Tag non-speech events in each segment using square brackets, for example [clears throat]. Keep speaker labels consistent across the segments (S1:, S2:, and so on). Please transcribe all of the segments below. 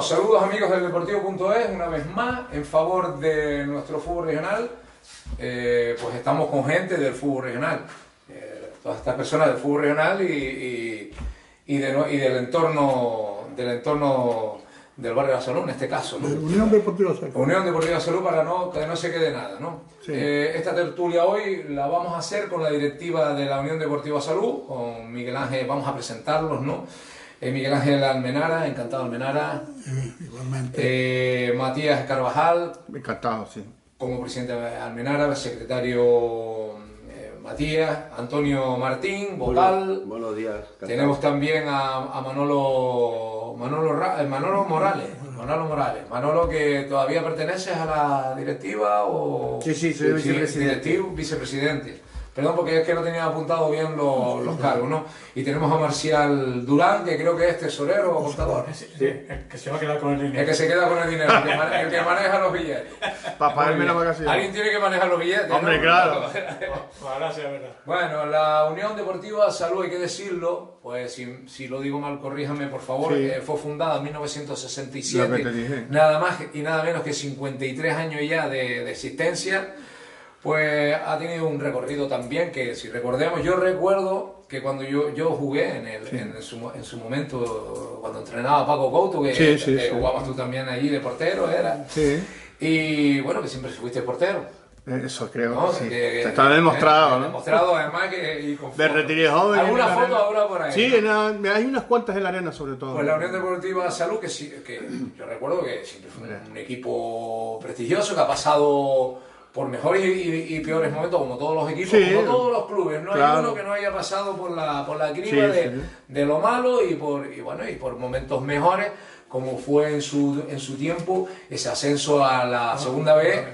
S1: Bueno, saludos amigos del Deportivo.es, una vez más, en favor de nuestro fútbol regional. Eh, pues estamos con gente del fútbol regional, eh, todas estas personas del fútbol regional y, y, y de y del entorno del entorno del barrio de la Salud, en este caso. ¿no?
S2: Unión Deportiva Salud.
S1: Unión Deportiva Salud para no, que no se quede nada, ¿no?
S2: Sí.
S1: Eh, esta tertulia hoy la vamos a hacer con la directiva de la Unión Deportiva Salud, con Miguel Ángel, vamos a presentarlos, ¿no? Eh, Miguel Ángel Almenara, encantado Almenara,
S2: Eh, igualmente.
S1: eh, Matías Carvajal,
S3: Encantado, sí.
S1: como presidente de Almenara, secretario eh, Matías, Antonio Martín, vocal,
S4: Bueno, buenos días.
S1: Tenemos también a, a Manolo, Manolo, Ra- eh, Manolo Morales. Manolo Morales. Manolo que todavía perteneces a la directiva o...
S3: Sí, sí, soy vicepresidente.
S1: directivo, vicepresidente. Perdón porque es que no tenía apuntado bien los, los cargos, ¿no? Y tenemos a Marcial Durán, que creo que es tesorero o contador.
S5: Sí, el que se va a quedar con el
S1: El
S5: dinero.
S1: que se queda con el dinero, el que, mane- el que maneja los billetes.
S3: Para pagarme la vacación.
S1: Alguien tiene que manejar los billetes.
S3: Hombre,
S1: ¿no?
S3: claro. [laughs]
S5: Sea verdad.
S1: Bueno, la Unión Deportiva Salud, hay que decirlo, pues si, si lo digo mal, corríjame por favor,
S3: Sí.
S1: eh, fue fundada en 1967,
S3: Lo que te dije.
S1: nada más y nada menos que 53 años ya de, de existencia, pues ha tenido un recorrido también que si recordemos, yo recuerdo que cuando yo, yo jugué en, el, en, su, en su momento, cuando entrenaba Paco Couto, que
S3: Sí, sí, sí.
S1: jugabas tú también allí de portero, era,
S3: Sí,
S1: y bueno, que siempre fuiste portero.
S3: eh, eso creo
S1: ¿no?
S3: sí.
S1: Que-
S3: Está demostrado,
S1: eh,
S3: ¿no?
S1: Demostrado además que... y con
S3: Me
S1: fotos.
S3: retiré joven.
S1: ¿Alguna foto ahora por ahí?
S3: Sí,
S1: ¿no?
S3: en la- hay unas cuantas en la arena sobre todo.
S1: Pues la Unión Deportiva Salud, que, sí, que yo recuerdo que siempre fue un, un equipo prestigioso, que ha pasado por mejores y, y- peores momentos, como todos los equipos,
S3: Sí.
S1: como todos los clubes. No hay uno que no haya pasado por la, por la criba
S3: Sí,
S1: de,
S3: sí.
S1: de lo malo y por, y, bueno, y por momentos mejores, como fue en su, en su tiempo ese ascenso a la segunda vez,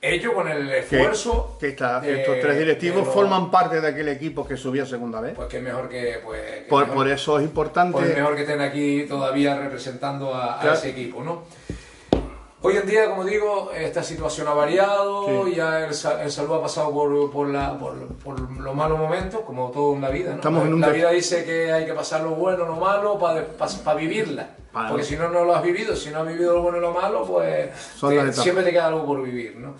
S1: hecho con el esfuerzo.
S3: que está-
S1: de-
S3: estos tres directivos forman parte de aquel equipo que subió a segunda vez.
S1: Pues que mejor que. Pues, que
S3: Por,
S1: mejor-
S3: por eso es importante.
S1: Pues mejor que estén aquí todavía representando a, a ese equipo, ¿no? Hoy en día, como digo, esta situación ha variado,
S3: Sí.
S1: ya el, el salud ha pasado por, por, la, por, por los malos momentos, como todo en la vida, ¿no?
S3: Estamos
S1: la,
S3: en un
S1: la vida dice que hay que pasar lo bueno, lo malo, para vivirla.
S3: Para-
S1: Porque si no, no lo has vivido, si no has vivido lo bueno y lo malo, pues te- siempre te queda algo por vivir, ¿no?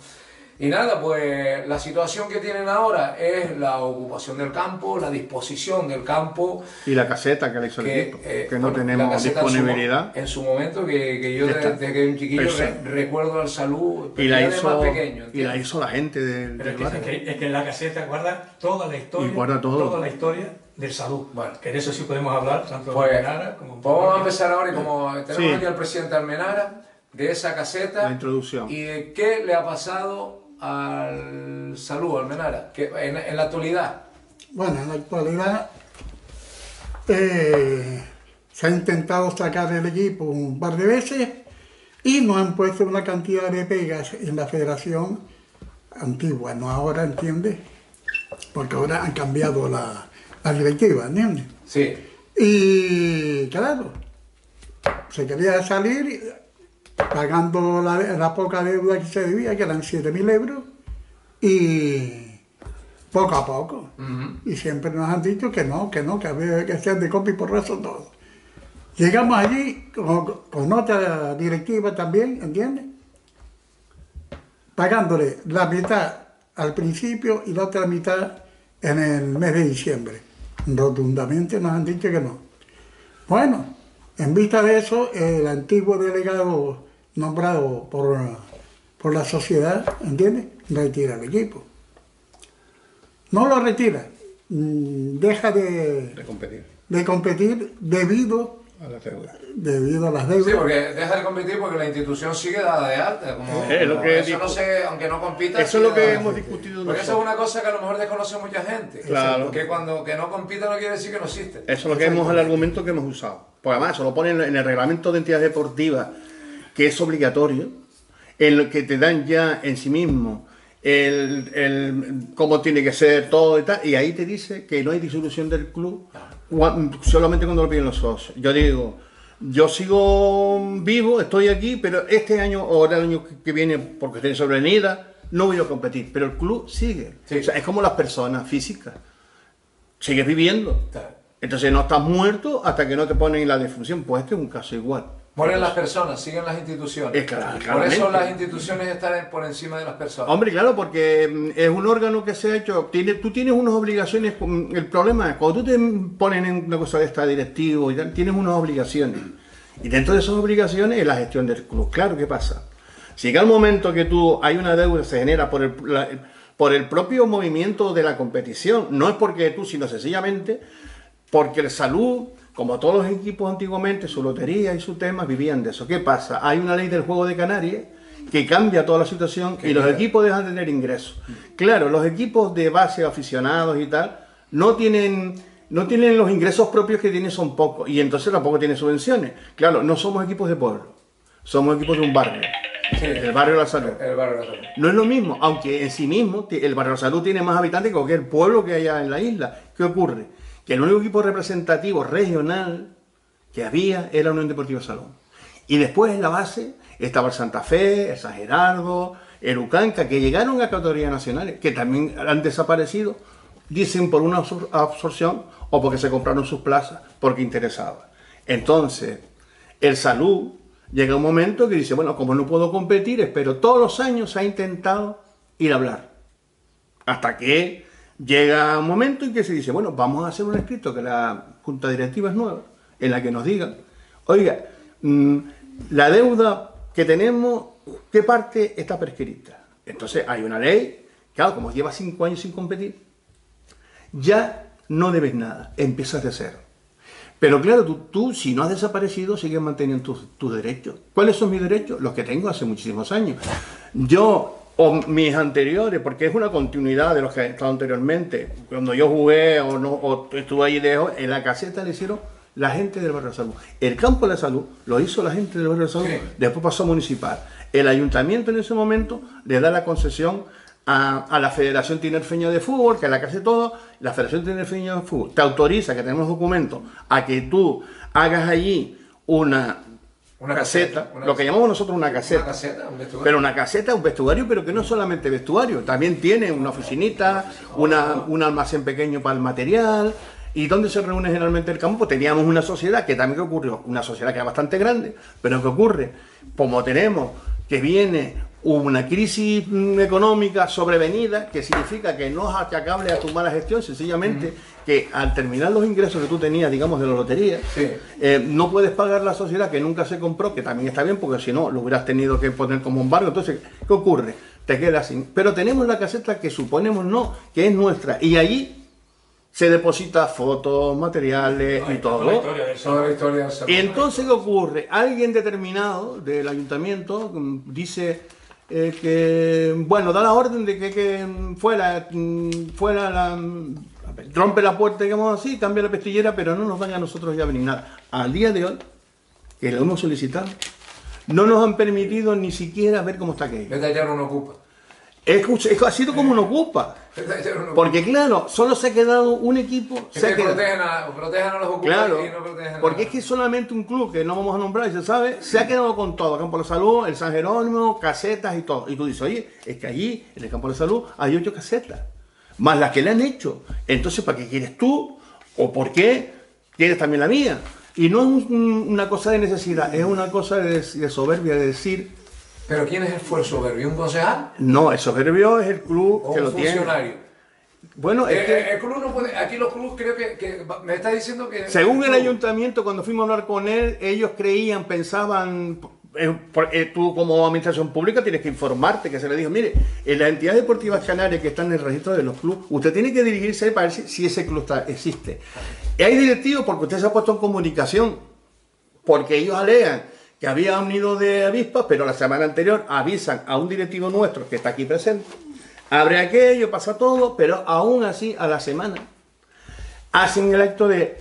S1: Y nada, pues la situación que tienen ahora es la ocupación del campo, la disposición del campo,
S3: Y la caseta que le hizo el
S1: que,
S3: equipo.
S1: eh,
S3: que no
S1: bueno, la
S3: tenemos
S1: caseta en su
S3: disponibilidad.
S1: En su, momento, que, que yo
S3: Está-
S1: desde que era un chiquillo re- recuerdo al salud,
S3: Y la, hizo,
S1: más pequeño.
S3: y la hizo la gente del,
S5: Pero
S3: del
S5: es que, es, que, es que en la caseta guarda toda la historia.
S3: Y guarda todo.
S5: Toda la historia del salud.
S1: Bueno.
S5: que de eso sí podemos hablar, tanto
S1: Pues,
S5: de Almenara como
S1: pues vamos a empezar ahora y como tenemos
S3: Sí.
S1: aquí al presidente Almenara, de esa caseta
S3: La introducción.
S1: y de qué le ha pasado al salud Almenara, que en, en la actualidad.
S2: Bueno, en la actualidad eh, se ha intentado sacar el equipo un par de veces y nos han puesto una cantidad de pegas en la federación antigua, no ahora, ¿entiendes? Porque ahora han cambiado la, la directiva, ¿entiendes?
S1: Sí,
S2: Y claro, se quería salir pagando la, la poca deuda que se debía, que eran 7.000 euros, y poco a poco. Y siempre nos han dicho que no, que no, que había que ser de copy por razón todo. Llegamos allí con, con otra directiva también, ¿entiendes? Pagándole la mitad al principio y la otra mitad en el mes de diciembre. Rotundamente nos han dicho que no. Bueno, en vista de eso, el antiguo delegado nombrado por, por la sociedad, ¿entiendes? Retira el equipo. No lo retira, mm, deja de,
S3: De competir
S2: de competir debido,
S3: a la deuda.
S2: debido a las
S1: sí,
S2: deudas.
S1: porque deja de competir porque la institución sigue dada de alta. Como,
S3: Es lo que
S1: eso
S3: dijo.
S1: no sé, aunque no compita.
S3: Eso es lo que hemos
S1: alta.
S3: discutido
S1: Porque eso es una cosa que a lo mejor desconoce mucha gente.
S3: Claro.
S1: Que cuando que no compita no quiere decir que no existe.
S3: Eso es lo que hemos el argumento que hemos usado. Porque además, eso lo ponen en el reglamento de entidades deportivas, que es obligatorio, en lo que te dan ya en sí mismo el, el- cómo tiene que ser todo y tal, y ahí te dice que no hay disolución del club solamente cuando lo piden los socios. Yo digo, yo sigo vivo, estoy aquí, pero este año o el año que viene, porque estoy sobrevenida, no voy a competir, pero el club sigue.
S1: Sí.
S3: O sea, es como las personas físicas. Sigues viviendo. Entonces no estás muerto hasta que no te ponen la defunción. Pues este es un caso igual.
S1: Mueren las personas, siguen las instituciones.
S3: Eh, claro,
S1: por eso las instituciones están por encima de las personas.
S3: Hombre, claro, porque mm, es un órgano que se ha hecho. Tiene, tú tienes unas obligaciones. mm, El problema es cuando tú te pones en una cosa de esta directivo y tal, tienes unas obligaciones. Y dentro de esas obligaciones es la gestión del club. Claro, ¿qué pasa? Si llega el momento que tú hay una deuda se genera por el, la- por el propio movimiento de la competición, no es porque tú, sino sencillamente porque el salud, como todos los equipos antiguamente, su lotería y su tema vivían de eso. ¿Qué pasa? Hay una ley del juego de Canarias que cambia toda la situación y los equipos dejan de tener ingresos. Claro, los equipos de base aficionados y tal no tienen no tienen los ingresos propios que tienen son pocos y entonces tampoco tienen subvenciones. Claro, no somos equipos de pueblo, somos equipos de un barrio,
S1: Sí.
S3: el barrio de la salud.
S1: El barrio de la salud.
S3: No es lo mismo, aunque en sí mismo el Barrio La Salud tiene más habitantes que cualquier pueblo que haya en la isla. ¿Qué ocurre? Que el único equipo representativo regional que había era la Unión Deportiva Salón. Y después en la base estaba el Santa Fe, el San Gerardo, el Ucanca, que llegaron a categorías nacionales, que también han desaparecido, dicen por una absor- absorción o porque se compraron sus plazas, porque interesaba. Entonces, el salud llega un momento que dice, bueno, como no puedo competir, pero todos los años se ha intentado ir a hablar. Hasta que llega un momento en que se dice, bueno, vamos a hacer un escrito que la junta directiva es nueva, en la que nos diga, oiga, mm, la deuda que tenemos, ¿qué parte está prescrita? Entonces hay una ley, claro, como lleva cinco años sin competir, ya no debes nada, empiezas de cero. Pero claro, tú, si no has desaparecido, sigues manteniendo tus derechos. ¿Cuáles son mis derechos? Los que tengo hace muchísimos años. Yo, o mis anteriores, porque es una continuidad de los que he estado anteriormente, cuando yo jugué o, no, o estuve ahí lejos, en la caseta le hicieron la gente del barrio de salud. El campo de la salud lo hizo la gente del barrio de salud,
S1: Sí.
S3: después pasó a municipal. El ayuntamiento en ese momento le da la concesión a, a la Federación Tinerfeña de Fútbol, que es la que hace todo, la Federación Tinerfeña de Fútbol te autoriza, que tenemos documentos, a que tú hagas allí una,
S1: Una
S3: caseta,
S1: caseta, una
S3: lo que llamamos nosotros una caseta.
S1: Una caseta, un vestuario.
S3: Pero una caseta, un vestuario, pero que no es solamente vestuario, también tiene una oficinita, una, un almacén pequeño para el material. ¿Y dónde se reúne generalmente el campo? Pues teníamos una sociedad, que también que ocurrió, una sociedad que era bastante grande, pero ¿qué ocurre? Como tenemos que viene una crisis mm, económica sobrevenida, que significa que no es achacable a tu mala gestión, sencillamente que al terminar los ingresos que tú tenías, digamos, de la lotería,
S1: Sí.
S3: eh, no puedes pagar la sociedad que nunca se compró, que también está bien, porque si no, lo hubieras tenido que poner como embargo. Entonces, ¿qué ocurre? Te quedas sin. Pero tenemos la caseta que suponemos no, que es nuestra. Y allí se deposita fotos, materiales y
S5: Toda la
S3: todo.
S1: Toda la historia.
S3: Y entonces, ¿qué ocurre? Alguien determinado del ayuntamiento mm, dice eh, que, bueno, da la orden de que, que fuera, mm, fuera la... rompe la puerta, digamos así, cambia la pestillera, pero no nos van a nosotros ya venir nada. Al día de hoy, que lo hemos solicitado, no nos han permitido ni siquiera ver cómo está aquello.
S1: Vete allá no ocupa.
S3: Es, es- ha sido como una ocupa. [laughs] Porque claro, solo se ha quedado un equipo. Se ha
S1: que
S3: quedado-
S1: protegen a, protegen a los ocupas
S3: Claro,
S1: y no protegen a
S3: porque es que solamente un club que no vamos a nombrar, y se sabe, se ha quedado con todo, Campo de la Salud, el San Jerónimo, casetas y todo. Y tú dices, oye, es que allí, en el Campo de la Salud, hay ocho casetas, más las que le han hecho. Entonces, ¿para qué quieres tú? ¿O por qué quieres también la mía? Y no es un- una cosa de necesidad, es una cosa de, de soberbia, de decir,
S1: Pero ¿quién es el fue el soberbio? ¿Un concejal
S3: no, el soberbio es el club
S1: o
S3: que
S1: un
S3: lo tiene.
S1: funcionario?
S3: Bueno, es
S1: Eh,
S3: que...
S1: eh, el club no puede, aquí los clubes creo que, que me está diciendo que...
S3: Según el ayuntamiento, cuando fuimos a hablar con él, ellos creían, pensaban, eh, tú como administración pública tienes que informarte, que se le dijo, mire, en las entidades deportivas canarias que están en el registro de los clubes, usted tiene que dirigirse para ver si, si ese club está- existe. Y hay directivos porque usted se ha puesto en comunicación, porque ellos alegan que había un nido de avispas, pero la semana anterior avisan a un directivo nuestro que está aquí presente, abre aquello, pasa todo, pero aún así a la semana hacen el acto de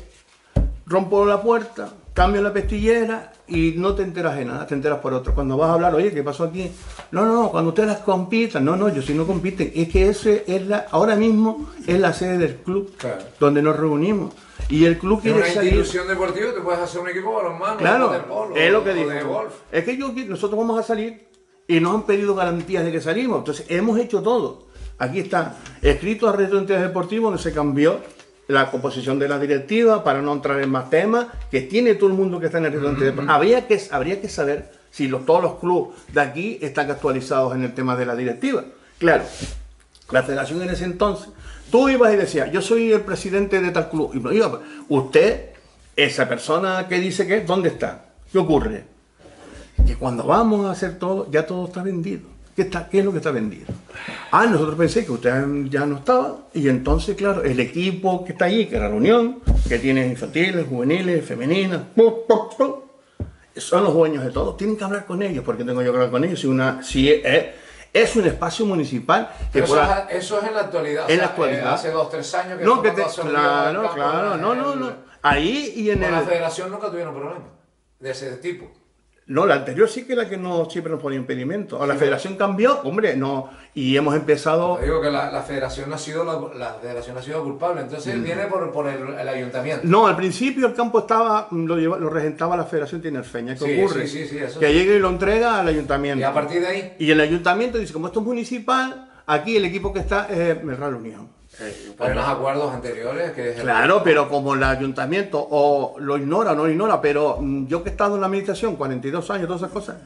S3: rompo la puerta, cambio la pestillera y no te enteras de nada, te enteras por otro. Cuando vas a hablar, oye, ¿qué pasó aquí? No, no, no, cuando ustedes compitan, no, no, yo si no compiten, es que ese es la, ahora mismo es la sede del club
S1: Claro.
S3: donde nos reunimos. Y el club quiere
S1: una
S3: salir.
S1: institución deportiva te puedes hacer un equipo de balonmano,
S3: Claro,
S1: de polo,
S3: es lo que digo.
S1: de golf.
S3: Es que yo, nosotros vamos a salir y nos han pedido garantías de que salimos. Entonces, hemos hecho todo. Aquí está, escrito a Reto de Entidades Deportivas, donde se cambió la composición de la directiva, para no entrar en más temas, que tiene todo el mundo que está en el restaurante. habría, que, habría que saber si los, todos los clubes de aquí están actualizados en el tema de la directiva. Claro, la federación en ese entonces, tú ibas y decías, yo soy el presidente de tal club. Y no iba, usted, esa persona que dice que, ¿dónde está? ¿Qué ocurre? Que cuando vamos a hacer todo, ya todo está vendido. ¿Qué, está, ¿Qué es lo que está vendido? Ah, nosotros pensé que usted ya no estaba, y entonces, claro, el equipo que está ahí, que era la Unión, que tiene infantiles, juveniles, femeninas, son los dueños de todo, tienen que hablar con ellos, porque tengo yo que hablar con ellos. Si, una, si es, es un espacio municipal
S1: que eso, es, eso, es, en la actualidad.
S3: En la actualidad.
S1: Eh, hace dos, tres años que
S3: no, que te, Claro, claro, no, no, no. Ahí y en el.
S1: la federación nunca tuvieron problemas de ese tipo.
S3: No, la anterior sí que era que no siempre nos ponía impedimento. O la federación cambió, hombre, no. Y hemos empezado.
S1: digo que la, federación ha sido la, federación ha sido culpable, entonces mm. viene por, por el, ayuntamiento.
S3: No, al principio el campo estaba, lo, lo regentaba la federación Tinerfeña. ¿Qué ocurre?
S1: Sí, sí,
S3: que llegue y lo entrega al ayuntamiento.
S1: Y a partir de ahí.
S3: Y el ayuntamiento dice, como esto es municipal, aquí el equipo que está es Real Unión.
S1: Eh, por los acuerdos anteriores que
S3: Claro, pero como el ayuntamiento o lo ignora o no lo ignora, pero mm, yo que he estado en la administración 42 años, todas esas cosas,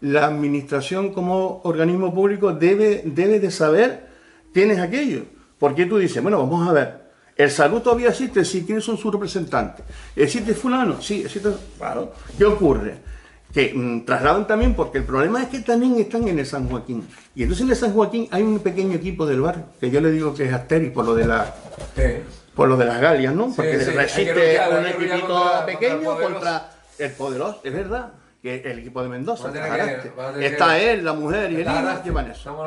S3: la administración como organismo público debe, debe de saber quién es aquello. Porque tú dices, bueno, vamos a ver, ¿el salud todavía existe? Sí, ¿quiénes son sus representantes? ¿Existe fulano? Sí, existe... Claro. ¿Qué ocurre? Que mm, trasladan también, porque el problema es que también están en el San Joaquín. Y entonces en el San Joaquín hay un pequeño equipo del barrio, que yo le digo que es Asteri por lo de la... Por lo de las galias, ¿no? Porque resiste un equipito pequeño contra el, poderoso, es verdad que el equipo de Mendoza. está él, la mujer y el hijo llevan eso.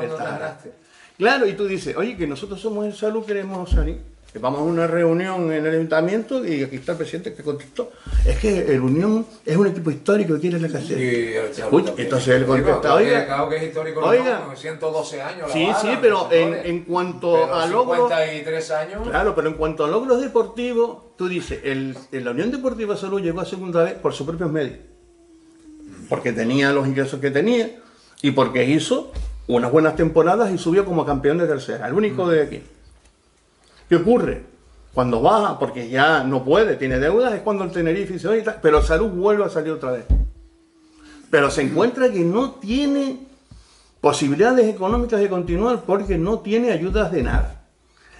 S3: Claro, y tú dices, oye, que nosotros somos el salud, queremos salir Vamos a una reunión en el ayuntamiento y aquí está el presidente que contestó. Es que el Unión es un equipo histórico que tiene la caseta. Entonces él contesta,
S1: oiga, claro que es histórico, oiga, 112 años.
S3: Sí, sí, pero en, en, cuanto a logros...
S1: 53 años.
S3: Claro, pero en cuanto a logros deportivos, tú dices, el, la Unión Deportiva Salud llegó a segunda vez por sus propios medios. Porque tenía los ingresos que tenía y porque hizo unas buenas temporadas y subió como campeón de tercera, el único de aquí. ¿Qué ocurre? Cuando baja, porque ya no puede, tiene deudas, es cuando el Tenerife dice, oye, pero Salud vuelve a salir otra vez. Pero se encuentra que no tiene posibilidades económicas de continuar porque no tiene ayudas de nada.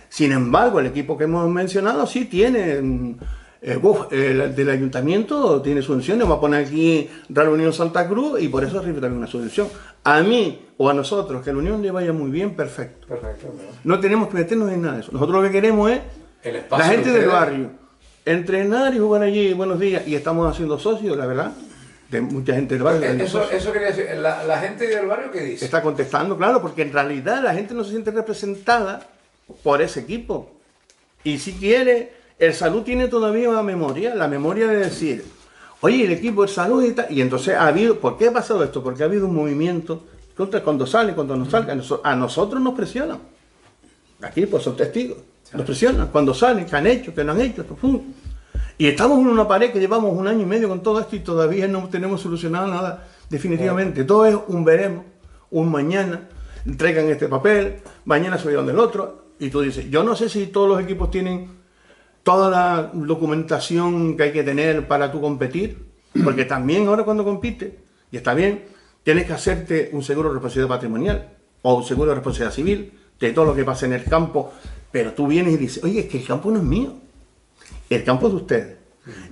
S3: Sin embargo, el equipo que hemos mencionado sí tiene, mm, eh, el, del ayuntamiento tiene subvenciones, vamos a poner aquí Real Unión Santa Cruz y por eso recibe también una subvención. A mí o a nosotros, que la unión le vaya muy bien, perfecto.
S1: Perfecto.
S3: No tenemos que meternos en nada de eso. Nosotros lo que queremos es la gente del barrio. Entrenar y jugar allí, buenos días. Y estamos haciendo socios, la verdad, de mucha gente del barrio.
S1: Eso, eso quería decir, la, gente del barrio, ¿qué dice?
S3: Está contestando, claro, porque en realidad la gente no se siente representada por ese equipo. Y si quiere, el salud tiene todavía una memoria, la memoria de decir, oye, el equipo de salud y tal. Y entonces ha habido, ¿por qué ha pasado esto? Porque ha habido un movimiento cuando sale, cuando no salga, a nosotros nos presionan. Aquí pues son testigos. Nos presionan cuando salen, que han hecho, que no han hecho. Y estamos en una pared que llevamos un año y medio con todo esto y todavía no tenemos solucionado nada definitivamente. Todo es un veremos, un mañana, entregan este papel, mañana subieron del otro. Y tú dices, yo no sé si todos los equipos tienen toda la documentación que hay que tener para tú competir, porque también ahora cuando compite, y está bien, tienes que hacerte un seguro de responsabilidad patrimonial o un seguro de responsabilidad civil de todo lo que pasa en el campo, pero tú vienes y dices, oye, es que el campo no es mío, el campo es de ustedes.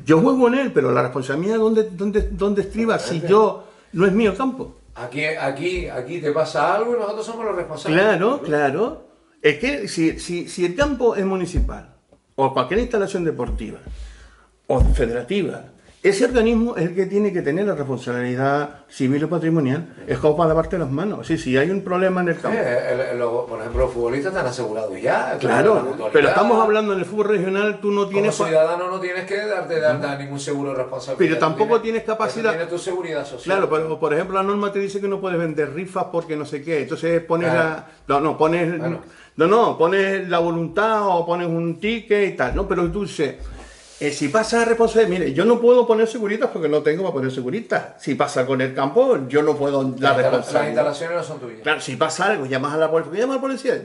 S3: Yo juego en él, pero la responsabilidad, ¿dónde, dónde, dónde estriba si yo no es mío el campo?
S1: Aquí, aquí, aquí te pasa algo y nosotros somos los responsables.
S3: Claro, claro. Es que si, si, si el campo es municipal, o cualquier instalación deportiva, o federativa, ese organismo es el que tiene que tener la responsabilidad civil o patrimonial. Es como para lavarte las manos. Sí, si hay un problema en el campo.
S1: por ejemplo, los futbolistas están asegurados ya.
S3: Claro, pero estamos hablando en el fútbol regional, tú no tienes.
S1: Como ciudadano no tienes que darte, darte ningún seguro de responsabilidad.
S3: Pero tampoco tienes, capacidad.
S1: Tienes tu seguridad social.
S3: Claro, pero por ejemplo, la norma te dice que no puedes vender rifas porque no sé qué. Entonces pones la. No, no, pones. No, no, pones la voluntad o pones un ticket y tal. No, pero tú dices eh, si pasa responsabilidad, mire, yo no puedo poner seguritas porque no tengo para poner seguritas. Si pasa con el campo, yo no puedo dar responsabilidad.
S1: Las instalaciones no son tuyas.
S3: Claro, si pasa algo, llamas a la policía. llamas a la policía?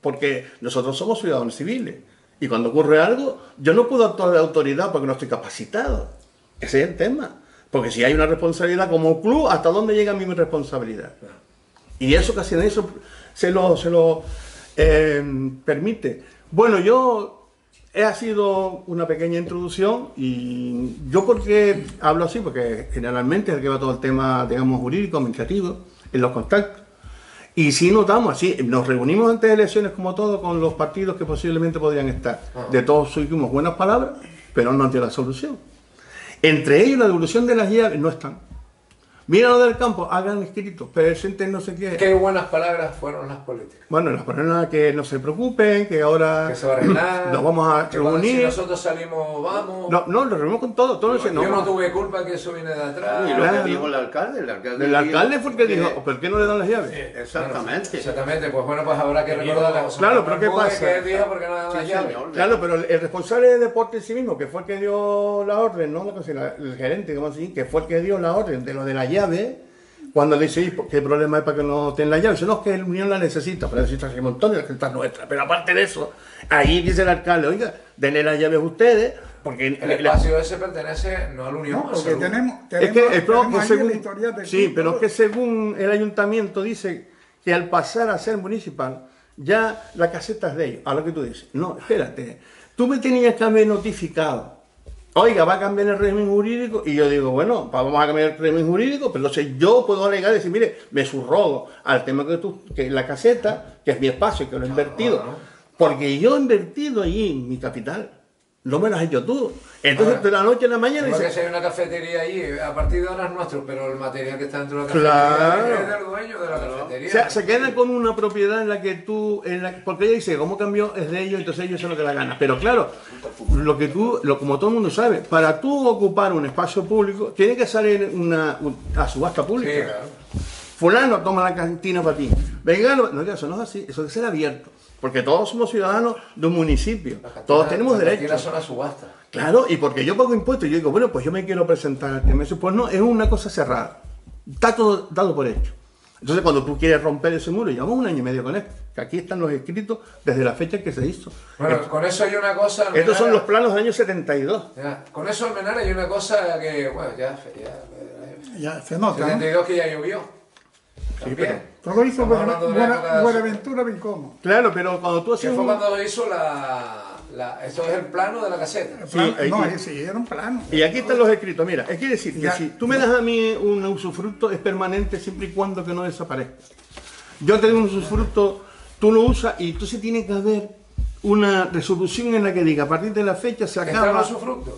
S3: Porque nosotros somos ciudadanos civiles. Y cuando ocurre algo, yo no puedo actuar de autoridad porque no estoy capacitado. Ese es el tema. Porque si hay una responsabilidad como club, ¿hasta dónde llega mi responsabilidad? Y eso casi en eso se lo, se lo eh, permite. Bueno, yo he ha sido una pequeña introducción y yo porque hablo así, porque generalmente es el que va todo el tema, digamos, jurídico, administrativo, en los contactos. Y sí notamos así, nos reunimos antes de elecciones como todo con los partidos que posiblemente podrían estar. De todos subimos buenas palabras, pero no ante la solución. Entre ellos la devolución de las llaves no están. Mira lo del campo, hagan escrito, presenten no sé qué.
S1: Qué buenas palabras fueron las políticas.
S3: Bueno, las palabras que no se preocupen, que ahora
S1: Que se va a arreglar. [clears throat]
S3: nos vamos a
S1: que cuando- Si
S3: reunir.
S1: nosotros salimos, vamos.
S3: No, no, nos reunimos con todo, todo ese
S1: Yo no
S3: no.
S1: tuve culpa que eso viene de atrás.
S4: Y lo
S3: Claro.
S4: que dijo el alcalde, el alcalde.
S3: El alcalde fue el que
S1: que-
S3: dijo, ¿por qué no le dan las llaves?
S4: Exactamente.
S1: Exactamente, pues bueno, pues habrá que recordar la cosa.
S3: Claro, pero ¿qué pasa?
S1: Que él dijo porque no le dan
S4: Sí,
S1: las llaves.
S4: señor.
S3: Claro, pero el, responsable de deporte en sí mismo, que fue el que dio la orden, no el gerente, digamos así, que fue el que dio la orden de lo de la llave, cuando le dice, "¿Y por ¿qué problema es para que no tengan la llave? Dice, no, es que el Unión la necesita, pero necesita un montón de la que nuestra. Pero aparte de eso, ahí dice el alcalde, oiga, denle las llaves a ustedes, porque
S1: El
S3: la-
S1: espacio ese pertenece no al Unión,
S2: No, porque
S1: Salud.
S2: tenemos,
S3: Es
S2: tenemos,
S3: que el
S2: tenemos ahí
S3: según-
S2: la
S3: sí,
S2: club,
S3: pero
S2: todo.
S3: que según el ayuntamiento dice que al pasar a ser municipal, ya la caseta es de ellos. A lo que tú dices, no, espérate, tú me tenías que haber notificado. Oiga, va a cambiar el régimen jurídico. Y yo digo, bueno, vamos a cambiar el régimen jurídico, pero entonces yo puedo alegar y decir, mire, me subrogo al tema que tú, que la caseta, que es mi espacio, que lo he invertido. Porque yo he invertido allí mi capital. No me lo has hecho tú. Entonces, de la noche a la mañana
S1: Porque
S3: dice,
S1: si hay una cafetería allí, a partir de ahora es nuestro, pero el material que está dentro de la
S3: Claro.
S1: cafetería es del dueño de la cafetería.
S3: O sea, se queda con una propiedad en la que tú, en la- porque ella dice, ¿cómo cambió? Es de ellos, entonces ellos hacen lo que la gana. Pero claro, lo que tú, lo, como todo el mundo sabe, para tú ocupar un espacio público, tiene que salir una, un- a subasta
S1: Sí,
S3: pública.
S1: claro.
S3: Fulano toma la cantina para ti. Vengano, no, eso no es así, eso debe ser abierto. Porque todos somos ciudadanos de un municipio. Todos tenemos derechos.
S1: son a subasta.
S3: Claro, y porque yo pago impuestos yo digo, bueno, pues yo me quiero presentar al tema. Pues no, es una cosa cerrada. Está todo dado por hecho. Entonces, cuando tú quieres romper ese muro, llevamos un año y medio con esto. Que aquí están los escritos desde la fecha que se hizo.
S1: Bueno, con eso hay una cosa.
S3: Estos son
S1: Almenara-
S3: los planos del año 72.
S1: Ya, Con eso, Almenara, hay una cosa que, bueno, ya, ya,
S2: Ya se nota, ¿no?
S1: 72 que ya llovió. También.
S2: Todo hizo
S1: Estamos hablando de la
S2: Buena-
S1: época de-
S2: Buenaventura Vincomo.
S3: Claro, pero cuando tú
S1: Que
S3: haces
S1: fue
S3: un...
S1: cuando hizo la, la. Esto es el plano de la caseta.
S3: Sí,
S2: Plan-
S3: ahí-
S2: no, sí, era un plano.
S3: Y aquí están los escritos. Mira, es que decir que
S2: Ya.
S3: si tú me das a mí un usufructo es permanente siempre y cuando que no desaparezca. Yo te doy un usufructo, tú lo usas y entonces tiene que haber una resolución en la que diga a partir de la fecha se
S1: Está
S3: acaba.
S1: los usufructos.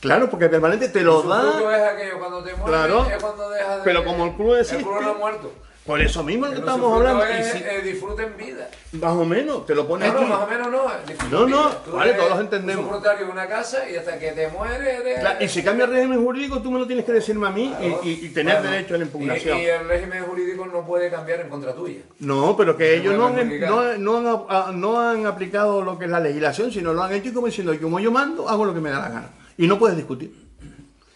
S3: Claro, porque el permanente te lo
S1: Usufructo
S3: da.
S1: es aquello cuando te mueres,
S3: Claro.
S1: es cuando deja de.
S3: Pero como el club existe-
S1: El club no ha muerto.
S3: Por eso mismo lo que estamos hablando. Y
S1: es
S3: si-
S1: eh, disfruta en vida.
S3: más o menos, te lo pones
S1: No, no,
S3: aquí.
S1: más o menos no.
S3: No, no.
S1: Tú
S3: vale,
S1: eres
S3: todos entendemos.
S1: usufructario de una casa y hasta que te mueres. eres-
S3: Claro, y si cambia el régimen jurídico, tú me lo tienes que decirme a mí y-
S1: Claro.
S3: y, y tener
S1: Bueno,
S3: derecho a la impugnación.
S1: Y, el régimen jurídico no puede cambiar en contra tuya.
S3: No, pero que ellos no han,
S1: puede perjudicar.
S3: no, no han, a- no han aplicado lo que es la legislación, sino lo han hecho como diciendo, como yo mando, hago lo que me da la gana. Y no puedes discutir.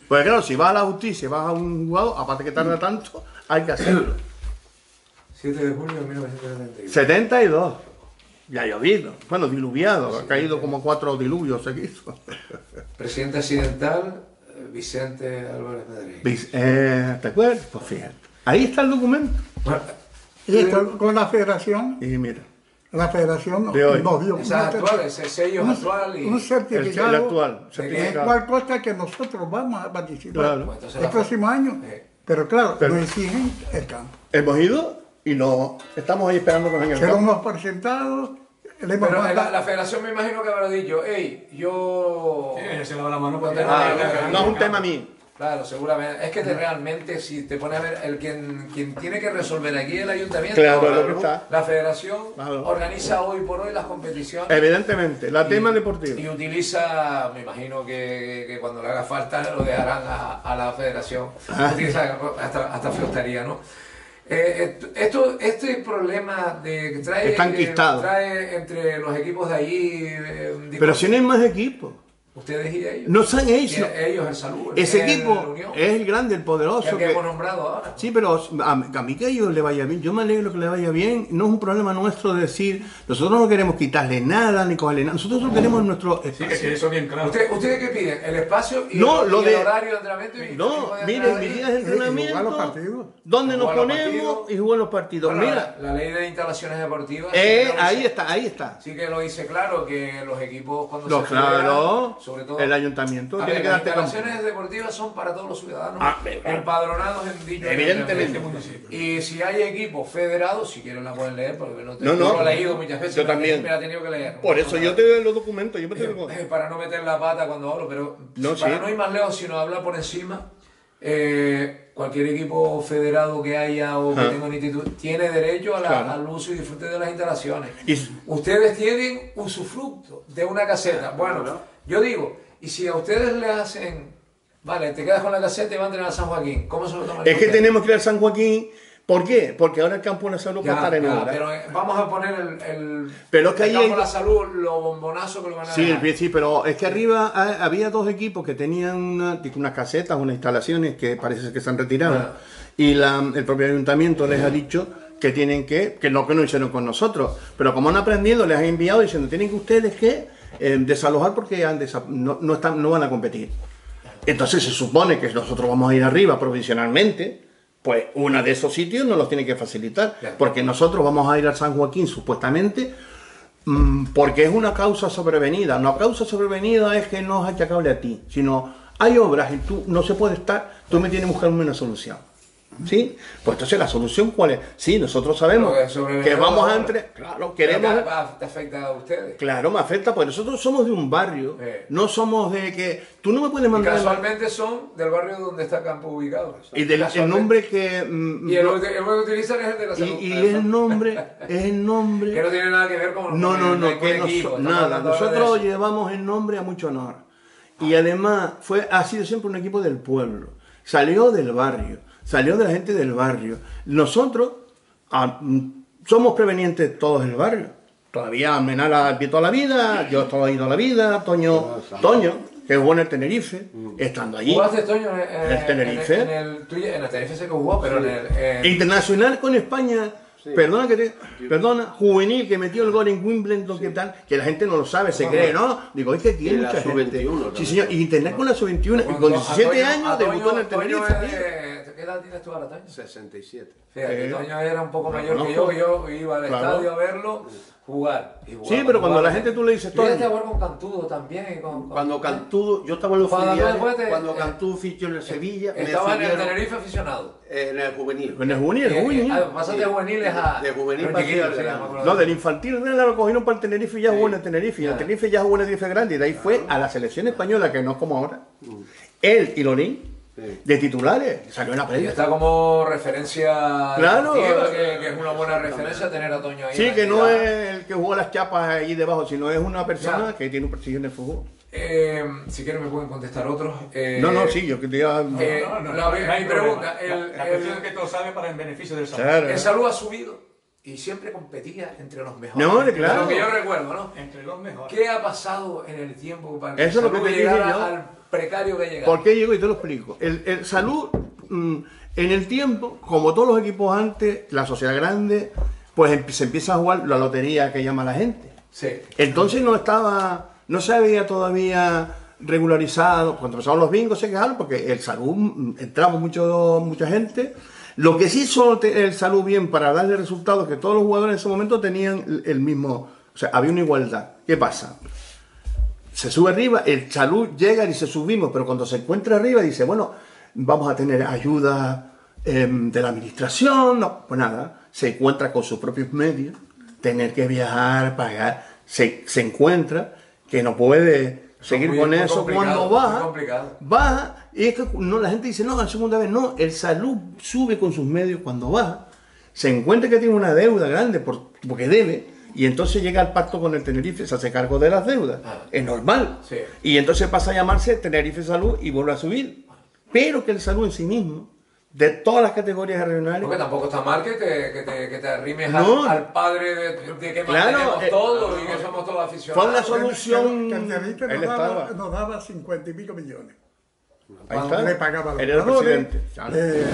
S3: Pues claro, si vas a la justicia, vas a un juzgado, aparte que tarda tanto, hay que hacerlo.
S1: 7 de julio de 1971.
S3: 72. Ya ha llovido. Bueno, diluviado. Ha caído como cuatro diluvios seguidos.
S1: Presidente accidental, eh, Vicente Álvarez.
S3: Vis- eh, ¿Te acuerdas? Pues fíjate. Ahí está el documento.
S1: Bueno,
S2: Y esto con la federación,
S3: Y mira,
S2: la federación
S3: De hoy.
S2: nos dio una-
S1: actual, ese sello
S2: un,
S1: actual y...
S2: un
S3: el,
S2: certificado
S3: el actual.
S2: en el
S3: certificado.
S2: cual consta que nosotros vamos a participar
S3: Claro.
S1: Pues
S2: el próximo año.
S1: Eh.
S2: Pero claro,
S3: Pero-
S2: nos exigen el campo.
S3: Hemos ido y no estamos ahí esperando que venga el
S2: Se lo
S3: campo.
S2: hemos presentado, le hemos
S1: Pero la, federación me imagino que habrá dicho, hey, yo...
S5: Sí, se lava la mano porque
S1: No,
S3: Ah,
S1: no,
S3: no es un tema mío.
S1: Claro, seguramente. Es que te- realmente, si te pones a ver, el quien, quien tiene que resolver aquí el ayuntamiento.
S3: Claro, que está.
S1: La federación
S3: Claro.
S1: organiza hoy por hoy las competiciones.
S3: Evidentemente, la
S1: y-
S3: tema deportivo.
S1: Y utiliza, me imagino que, que cuando le haga falta lo dejarán a, a la federación.
S3: Ah.
S1: Utiliza hasta, hasta ¿no? Eh, esto- este problema de que trae,
S3: Está
S1: eh,
S3: enquistado.
S1: trae entre los equipos de allí. eh,
S3: Pero si no hay más equipos.
S1: Ustedes y ellos.
S3: Nos han hecho.
S1: Ellos el salud. el
S3: Ese equipo es el grande, el poderoso.
S1: que
S3: que-
S1: hemos nombrado ahora.
S3: Sí, pero a, a mí que a ellos le vaya bien, yo me alegro que le vaya bien, no es un problema nuestro decir, nosotros no queremos quitarle nada ni cogerle nada, nosotros solo queremos nuestro espacio.
S5: sí, eso bien claro.
S1: ¿Usted- ¿Ustedes qué piden? ¿El espacio y,
S3: No,
S1: el,
S3: lo
S1: y
S3: de-
S1: el horario de entrenamiento? Y
S3: No, miren,
S2: jugar los
S3: entrenamiento,
S2: partidos.
S3: ¿dónde nos ponemos
S1: partidos.
S3: y jugar los partidos?
S1: Bueno,
S3: Mira,
S1: la, la ley de instalaciones deportivas.
S3: eh, ahí
S1: dice-
S3: está, ahí está.
S1: Sí que lo dice claro, que los equipos cuando
S3: Lo
S1: se
S3: claro,
S1: sobre todo...
S3: el ayuntamiento tiene
S1: ver,
S3: que
S1: las
S3: campo.
S1: instalaciones deportivas son para todos los ciudadanos
S3: Ah, pero claro.
S1: empadronados en dicho
S3: Evidentemente.
S1: ayuntamiento. Y si hay equipos federados, si quieren la pueden leer, porque no, te,
S3: No, no.
S1: lo he leído muchas veces.
S3: Yo también.
S1: Me la he tenido que leer.
S3: Por eso yo te doy los documentos, yo me tengo
S1: Eh, para no meter la pata cuando hablo, pero
S3: No,
S1: para
S3: sí.
S1: no ir más lejos, sino hablar por encima, eh, cualquier equipo federado que haya o que
S3: Ajá.
S1: tenga un instituto tiene derecho a la-
S3: Claro.
S1: al uso y disfrute de las instalaciones.
S3: Y-
S1: Ustedes tienen usufructo de una caseta. Bueno, yo digo, y si a ustedes le hacen, vale, te quedas con la caseta y van a entrenar a San Joaquín, ¿cómo se lo toman?
S3: Es que tenemos que ir al San Joaquín, ¿por qué? Porque ahora el campo de la salud va a estar en obra.
S1: pero eh, vamos a poner el, el,
S3: Pero es que
S1: el campo
S3: hay-
S1: de la salud, lo bombonazo que lo van a
S3: Sí, sí, pero es que arriba ha- había dos equipos que tenían una- unas casetas, unas instalaciones que parece que se han retirado.
S1: Ah.
S3: Y la- el propio ayuntamiento les ha dicho que tienen que, que no que no hicieron con nosotros, pero como han aprendido, les han enviado diciendo tienen que ustedes que eh, desalojar porque han desa- no, no están, no van a competir. Entonces se supone que nosotros vamos a ir arriba provisionalmente, pues uno de esos sitios nos los tiene que facilitar,
S1: Claro.
S3: porque nosotros vamos a ir al San Joaquín supuestamente Mm, porque es una causa sobrevenida. No causa sobrevenida es que no es achacable a ti, sino hay obras y tú no se puede estar, tú me tienes que buscar una solución. ¿Sí? Pues entonces la solución cuál es? Sí, nosotros sabemos que vamos
S1: la
S3: a entre, claro, queremos
S1: te afecta a ustedes.
S3: Claro, me afecta, porque nosotros somos de un barrio,
S1: Sí.
S3: no somos de que tú no me puedes
S1: Y
S3: mandar
S1: casualmente son del barrio donde está el campo ubicado.
S3: y del el nombre que mm,
S1: Y el,
S3: no-
S1: el que utilizan es el de la
S3: y,
S1: salud.
S3: y el nombre es el nombre [laughs]
S1: Que no tiene nada que ver con
S3: No, no, no,
S1: con
S3: que
S1: equipo,
S3: nada. Nosotros llevamos el nombre a mucho honor. Y además fue, ha sido siempre un equipo del pueblo. Salió del barrio, salió de la gente del barrio. Nosotros ah, mm, somos prevenientes todos del barrio. Todavía Menala al pie toda la vida, yo estoy toda la vida, Toño, Toño, que jugó en el Tenerife, estando allí.
S1: ¿Jugaste, Toño, en, en-
S3: ¿El Tenerife?
S1: En, el, en el, en el Tenerife sé que jugó, pero en el... en-
S3: Internacional con España, perdona que te, perdona, juvenil que metió el gol en Wimbledon, ¿qué tal? Que la gente no lo sabe, se cree, ¿no? Digo, es que tiene mucha gente.
S4: sub-21
S3: Sí, señor, y internacional con la sub-21 y con
S1: a
S3: 17
S1: Toño-
S3: años
S1: a
S3: debutó en el
S1: Toño
S3: Tenerife.
S1: ¿Qué edad tienes tú ahora, Toño?
S4: 67.
S1: Fíjate,
S3: Eh.
S1: Toño era un poco mayor
S3: no,
S1: que yo, que yo iba al
S3: claro.
S1: estadio a verlo jugar. y jugaba,
S3: Sí, pero cuando la gente tú le dices,
S1: Tú llegaste a jugar con Cantudo también. Con, con-
S4: Cuando Cantú, yo estaba en los
S1: Cuando
S4: filiales,
S1: te-
S4: cuando
S1: eh,
S4: Cantú fichó en el Sevilla, me
S1: Estaba en el Tenerife aficionado.
S4: eh, en el juvenil.
S3: En el juvenil, el
S1: Eh,
S3: juvenil.
S1: ah, pasaste de juveniles a...
S4: De juvenil
S1: sí.
S3: No, del infantil de lo cogieron para el Tenerife y ya jugó en el Tenerife. Y el. Tenerife ya jugó en el Tenerife grande. Y de ahí fue a la selección española, que no es como ahora. Él y Lorín,
S4: Sí.
S3: de titulares, salió en la
S1: Y
S3: prensa.
S1: está como referencia
S3: Claro.
S1: que, que es una buena referencia tener a Toño ahí.
S3: Sí, que no es el que jugó las chapas ahí debajo, sino es una persona
S1: Ya.
S3: que tiene un prestigio en el fútbol.
S1: Eh, si quieren me pueden contestar otros. Eh,
S3: no, no, sí, yo que te iba...
S1: eh,
S5: No, no,
S1: la-
S5: no, no
S1: mi pregunta, el-
S5: la, la
S1: el-
S5: cuestión es que todo sabe para el beneficio del salud.
S3: Claro.
S1: El salud ha subido y siempre competía entre los mejores.
S3: No, claro.
S1: Lo que yo recuerdo, ¿no?
S5: Entre los mejores.
S1: ¿Qué ha pasado en el tiempo para que
S3: Eso es lo
S1: Salud
S3: que te dije
S1: llegara
S3: yo.
S1: al precario que llega?
S3: ¿Por qué llego? Y te lo explico. El, el salud, mm, en el tiempo, como todos los equipos antes, la sociedad grande, pues em- se empieza a jugar la lotería que llama la gente.
S1: Sí.
S3: Entonces no estaba, no se había todavía regularizado. Cuando empezaron los bingos se quejaron porque el salud mm, entraba mucho, mucha gente. Lo que sí hizo el salud bien para darle resultados que todos los jugadores en ese momento tenían el mismo, o sea, había una igualdad. ¿Qué pasa? Se sube arriba, el salud llega y dice subimos, pero cuando se encuentra arriba dice, bueno, vamos a tener ayuda em, de la administración, no, pues nada, se encuentra con sus propios medios, tener que viajar, pagar, se, se encuentra que no puede seguir
S1: muy-
S3: con
S1: muy
S3: eso cuando baja, baja, y es que no, la gente dice, no, la segunda vez no, el salud sube con sus medios cuando baja, se encuentra que tiene una deuda grande por- porque debe, y entonces llega al pacto con el Tenerife, se hace cargo de las deudas,
S1: Ah.
S3: es normal,
S1: Sí.
S3: y entonces pasa a llamarse Tenerife Salud y vuelve a subir, pero que el salud en sí mismo de todas las categorías regionales.
S1: Porque tampoco está mal que te, que te, que te arrimes
S3: No.
S1: al, al padre de, de que
S3: Claro,
S1: mantenemos
S3: eh,
S1: todo y que somos todos aficionados.
S3: Fue una solución.
S2: Que el Tenerife nos daba, nos daba 50 y pico millones.
S3: Ahí está.
S2: Le pagaba a los
S3: Él era el
S2: jugadores, eh,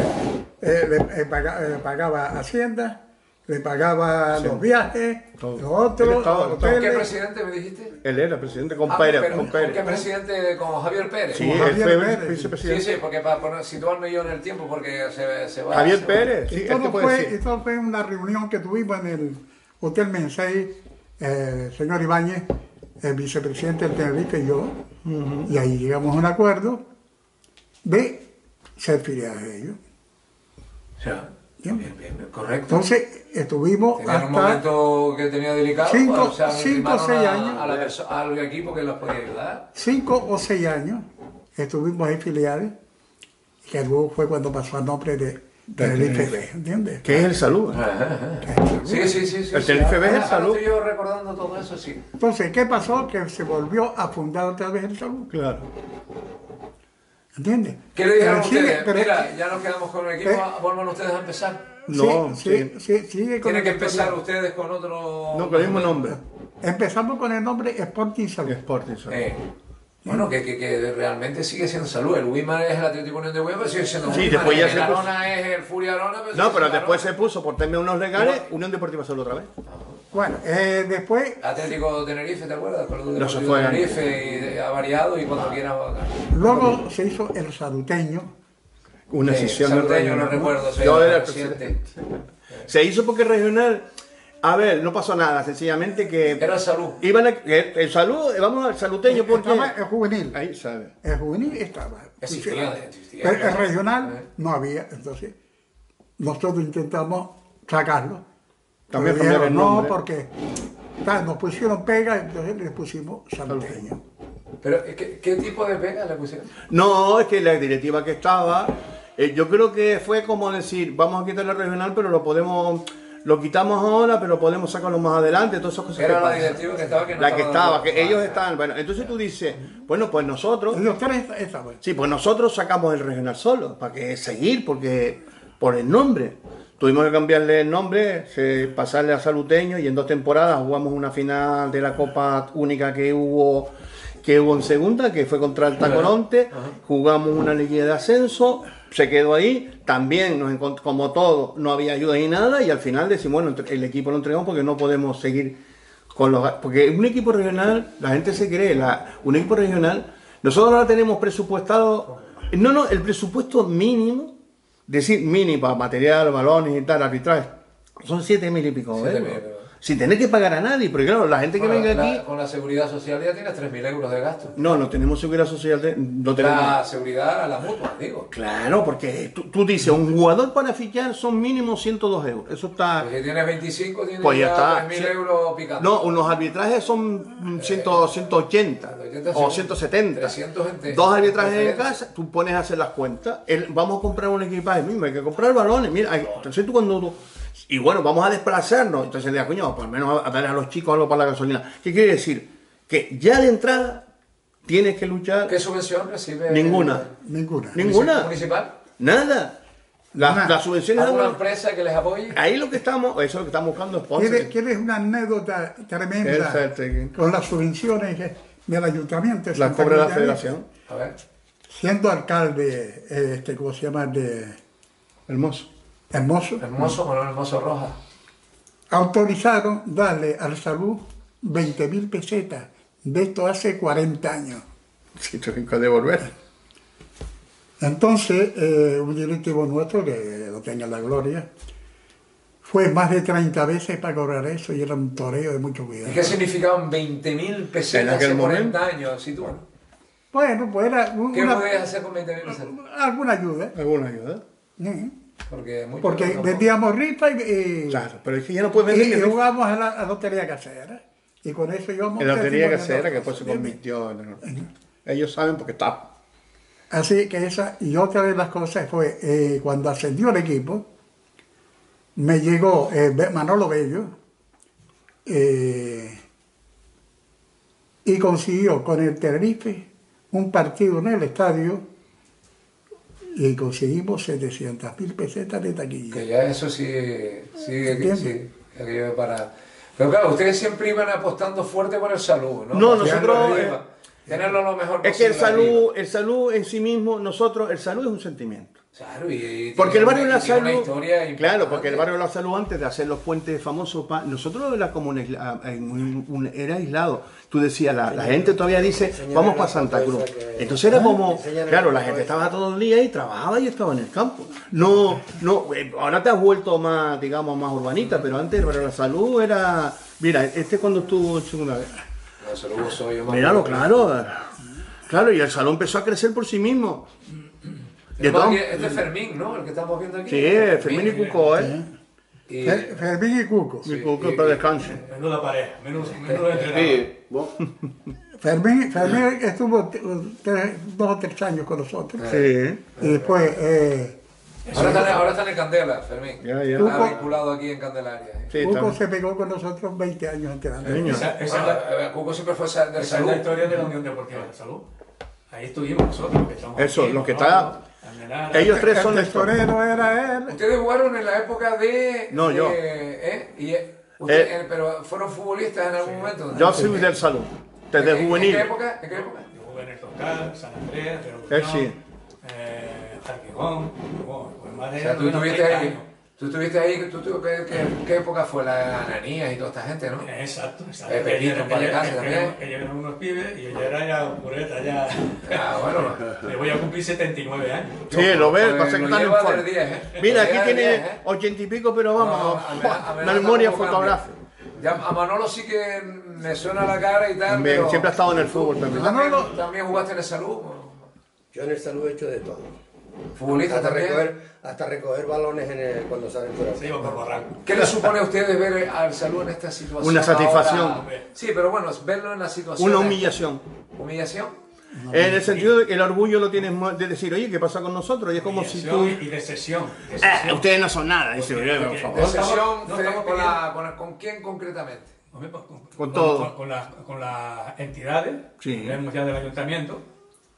S2: eh, le eh, paga- eh, pagaba Hacienda, le pagaba los viajes,
S3: Todo.
S2: los otros,
S3: estaba-
S2: los
S1: ¿Con qué presidente me dijiste?
S3: Él era presidente con
S1: Ah,
S3: Pérez.
S1: pero
S3: con
S1: ¿con qué
S3: Pérez.
S1: presidente? ¿Con Javier Pérez?
S3: Sí,
S2: Con
S3: él
S2: Javier
S3: fue
S2: Pérez.
S1: Sí,
S3: vicepresidente.
S1: sí, porque para poner, situarme yo en el tiempo, porque se, se va.
S3: Javier
S1: se va.
S3: Pérez, sí, puede
S2: fue,
S3: decir.
S2: una reunión que tuvimos en el Hotel Mensei, eh, el señor Ibáñez, el vicepresidente del Tenerife y yo, y ahí llegamos a un acuerdo de ser filiales de ellos.
S1: O sea,
S2: Bien.
S1: bien, bien, bien, correcto.
S2: Entonces estuvimos
S1: Tenían un
S2: hasta
S1: momento que tenía delicado,
S2: Cinco-
S1: o sea,
S2: cinco o
S1: arrimaron
S2: seis
S1: a-
S2: años.
S1: a la perso- al equipo que los podía ayudar.
S2: cinco o seis años, estuvimos en filiales, que luego fue cuando pasó a nombre de Tenerife B, ¿entiendes?
S3: Que es el salud.
S1: Sí, sí, sí. sí
S3: El
S1: sí.
S3: Es el
S1: ahora
S3: salud.
S1: Estoy yo recordando todo eso, sí.
S2: Entonces, ¿qué pasó? Que se volvió a fundar otra vez el salud,
S3: Claro.
S2: ¿Entiendes?
S1: ¿Qué le dijeron ustedes?
S2: pero-
S1: Mira, ya nos quedamos con el equipo,
S2: Eh.
S1: vuelvan ustedes a empezar.
S3: No,
S2: sí, sí, sí, sigue con
S1: Tienen que empezar ustedes con otro...
S3: No, con el mismo nombre.
S2: Empezamos con el nombre Sporting Salud.
S3: Sporting Salud.
S1: Eh, bueno, que, que, que realmente sigue siendo salud. El Wimar es el Atlético Unión de Huelva, pero sigue siendo
S3: Sí,
S1: Wimar.
S3: después ya
S1: el
S3: se puso-
S1: Arona es el Furia Arona, pero
S3: No, pero después
S1: Arona.
S3: se puso por términos legales Unión Deportiva Salud otra vez.
S2: Bueno, eh, después,
S1: Atlético Tenerife, ¿te acuerdas? Club
S3: No, se fue.
S1: Tenerife y de- ha variado y cuando quiera va a ganar.
S2: luego se hizo el saluteño.
S3: Una
S1: Sí,
S3: sesión de regional.
S1: no recuerdo,
S3: Yo era el
S1: presidente.
S3: presidente. Se hizo porque regional. A ver, no pasó nada, sencillamente que
S1: Era salud.
S3: iban a, el, el salud, vamos al saluteño porque
S2: Estaba el juvenil.
S3: ahí sabe.
S2: El juvenil estaba.
S1: Existía, existía.
S2: Pero el regional
S1: Eh.
S2: no había, entonces nosotros intentamos sacarlo.
S3: También
S2: no,
S3: nombre".
S2: porque tal, nos pusieron pega, entonces les pusimos salteño.
S1: Pero, ¿qué, qué tipo de pega le pusieron?
S3: No, es que la directiva que estaba, eh, yo creo que fue como decir, vamos a quitar la regional, pero lo podemos, lo quitamos ahora, pero podemos sacarlo más adelante, todas esas cosas.
S1: Era la directiva que estaba que no
S3: La que estaba, que ellos estaban, bueno, entonces tú dices, bueno, pues nosotros, sí, pues nosotros sacamos el regional solo, para que seguir, porque por el nombre. Tuvimos que cambiarle el nombre, pasarle a Saluteño y en dos temporadas jugamos una final de la Copa Única que hubo que hubo en segunda, que fue contra el Tacoronte, jugamos una liguilla de ascenso, se quedó ahí, también nos como todo, no había ayuda ni nada y al final decimos, bueno, el equipo lo entregamos porque no podemos seguir con los porque un equipo regional, la gente se cree, la, un equipo regional, nosotros ahora tenemos presupuestado, no, no, el presupuesto mínimo, decir mínimo para material, balones y tal, arbitraje, son siete mil y pico
S1: Siete
S3: euros.
S1: mil.
S3: Sin tener que pagar a nadie, porque claro, la gente que
S1: Bueno,
S3: venga
S1: la-
S3: aquí,
S1: Con la seguridad social ya tienes 3.000 euros de gasto.
S3: no, no tenemos seguridad social, de- no tenemos.
S1: La seguridad a la mutua, digo.
S3: Claro, porque tú, tú dices, un jugador para fichar son mínimo 102 euros. Eso está.
S1: Pues si tienes 25, tienes
S3: Pues ya está.
S1: 3.000
S3: Sí.
S1: euros picando.
S3: No, unos arbitrajes son 100, 180 o 170.
S1: 300 gente.
S3: Dos arbitrajes en
S1: Diferencia.
S3: casa, tú pones a hacer las cuentas. El- vamos a comprar un equipaje mismo, hay que comprar balones. Mira, hay- entonces tú cuando tú. Y bueno, vamos a desplazarnos. Entonces le coño, por lo menos a, darle a los chicos algo para la gasolina. ¿Qué quiere decir? Que ya de entrada tienes que luchar.
S1: ¿Qué subvención recibe?
S3: Ninguna.
S2: Ninguna.
S3: Ninguna.
S1: ¿Municipal?
S3: Nada. La,
S2: Nada.
S3: la subvención es
S1: ¿Alguna
S3: algo-
S1: empresa que les apoye?
S3: Ahí lo que estamos, eso es lo que estamos buscando sponsors.
S2: ¿Quieres, quieres una anécdota tremenda con las subvenciones del ayuntamiento? de
S3: La
S2: Santa
S3: cobra la
S2: de
S3: federación.
S1: A ver.
S2: Siendo alcalde, eh, este, ¿cómo se llama? De
S3: Hermoso.
S2: Hermoso,
S1: Hermoso, Manuel Hermoso Roja.
S2: autorizaron darle al salud 20 mil pesetas. De esto hace 40 años.
S3: Sí, tengo que devolver.
S2: Entonces, eh, un directivo nuestro, que lo tenga en la gloria, fue más de 30 veces para cobrar eso y era un toreo de mucho
S1: ¿Y
S2: cuidado.
S1: qué significaban 20.000
S3: En
S1: pesetas
S3: aquel
S1: hace 40
S3: momento.
S1: años? Si tú,
S2: Bueno, pues era un-
S1: ¿Qué
S2: una-
S1: podías hacer con 20.000 pesetas?
S2: alguna ayuda.
S3: ¿Alguna ayuda?
S1: Porque,
S2: vendíamos rifa y, y-
S3: Claro, pero es que ya no puedes vender
S2: y jugábamos a la a lotería casera. Y con eso íbamos...
S3: En la lotería casera que después se convirtió en... Ellos saben porque está...
S2: Así que esa, y otra de las cosas fue, eh, cuando ascendió el equipo, me llegó eh, Manolo Bello eh, y consiguió con el Tenerife un partido en el estadio y conseguimos 700 mil pesetas de taquilla.
S1: Que ya eso sí, sí, sí, para... Pero claro, ustedes siempre iban apostando fuerte por el salud, ¿no?
S3: No, nosotros, eh,
S1: tenerlo lo mejor
S3: Es que el
S1: posible
S3: salud,
S1: arriba.
S3: el salud en sí mismo, nosotros, el salud es un sentimiento.
S1: Claro, y, y
S3: Porque el barrio de
S1: una-
S3: la salud,
S1: historia
S3: claro, porque el barrio de la salud antes de hacer los puentes famosos, pa- nosotros era como un, en un- un- era aislado. Tú decías, la, la gente todavía dice, vamos para Santa Cruz. Entonces era como,
S6: Enséñale
S3: claro,
S6: la
S3: gente estaba todo el día y trabajaba y estaba en el campo. No, no, eh, ahora te has vuelto más, digamos, más urbanita, pero antes el barrio de la salud era, mira, este cuando estuvo en segunda vez. Míralo, claro. Claro, y el salón empezó a crecer por sí mismo. De
S1: Este es Fermín, ¿no? El que estamos viendo aquí.
S3: Sí, Fermín y Cuco, ¿eh?
S1: Y-
S2: Fer- Fermín y Cuco.
S3: Mi Cuco para descanse.
S5: Menuda pareja, menudo, menudo.
S4: Sí.
S2: Fermín, Fermín estuvo tres- dos o tres años con nosotros.
S3: Sí.
S2: Y después, eh,
S1: ahora, está, en- ahora está en Candela, Fermín.
S3: Ya, ya.
S1: Está vinculado aquí en Candelaria. ¿eh?
S3: Sí,
S2: Cuco se pegó con nosotros 20 años.
S5: Esa, esa es la,
S1: Bueno, eh, Cuco siempre fue del
S5: esa es
S1: salud.
S5: la historia de la Unión Deportiva de la Salud. Ahí estuvimos nosotros, los que estamos
S3: Eso,
S5: aquí,
S3: los que está- Ellos tres son
S2: El tesorero era él.
S1: Ustedes jugaron en la época de.
S3: No,
S1: de-
S3: yo.
S1: ¿eh? Y, eh, usted-
S3: Eh.
S1: eh, pero fueron futbolistas en algún momento. ¿no?
S3: Yo soy del salón, desde
S1: ¿En- en-
S3: juvenil.
S1: ¿En qué época? ¿En qué época?
S5: Yo jugué en el Total, San Andrés,
S3: Él
S5: Revolución,
S3: sí.
S5: eh,
S1: O sea, tú estuviste
S5: 30
S1: ahí. Tú estuviste ahí. Tú, tú- ¿qué, qué, qué época fue la de Ananías y toda esta gente, no?
S5: Exacto, exacto.
S1: Eh, Pepito, en
S5: ella-
S1: también.
S5: Ella eran unos pibes y yo ya era ya pureta, ya.
S1: Ah, bueno. [laughs]
S5: Le voy a cumplir 79 años.
S3: Sí, lo ves,
S1: Pues
S3: pasa que
S1: 10, ¿eh?
S3: Mira, aquí tiene
S1: 10, ¿eh?
S3: ochenta y pico, pero vamos,
S1: No, a ver, a ver,
S3: una memoria fotográfica.
S1: Ya, a Manolo sí que me suena la cara y tal. Pero
S3: siempre ha estado en el fútbol
S1: ¿Tú
S3: también.
S1: también,
S2: Manolo-
S1: también jugaste en el salud?
S6: Yo en el salud he hecho de todo.
S1: ¿Futbolista
S6: Hasta
S1: también?
S6: recoger, hasta recoger balones en el, cuando salen fuera.
S5: Se iba por barranco.
S1: ¿Qué le supone a ustedes ver al salud en esta situación?
S3: Una satisfacción.
S1: ahora? Sí, pero bueno, verlo en la situación.
S3: Una humillación.
S1: ¿Humillación?
S3: En el sentido de que el orgullo lo tienes de decir, oye, ¿qué pasa con nosotros? Y es como si tú...
S5: Y de sesión. de
S3: Ah,
S5: sesión.
S3: ustedes no son nada, dice, por
S1: ¿De
S3: favor.
S1: Sesión
S5: no estamos
S1: con, la- con, con quién concretamente?
S5: Pues,
S3: Con todo.
S5: Con, con las, con las entidades,
S3: Sí.
S5: tenemos ya del ayuntamiento,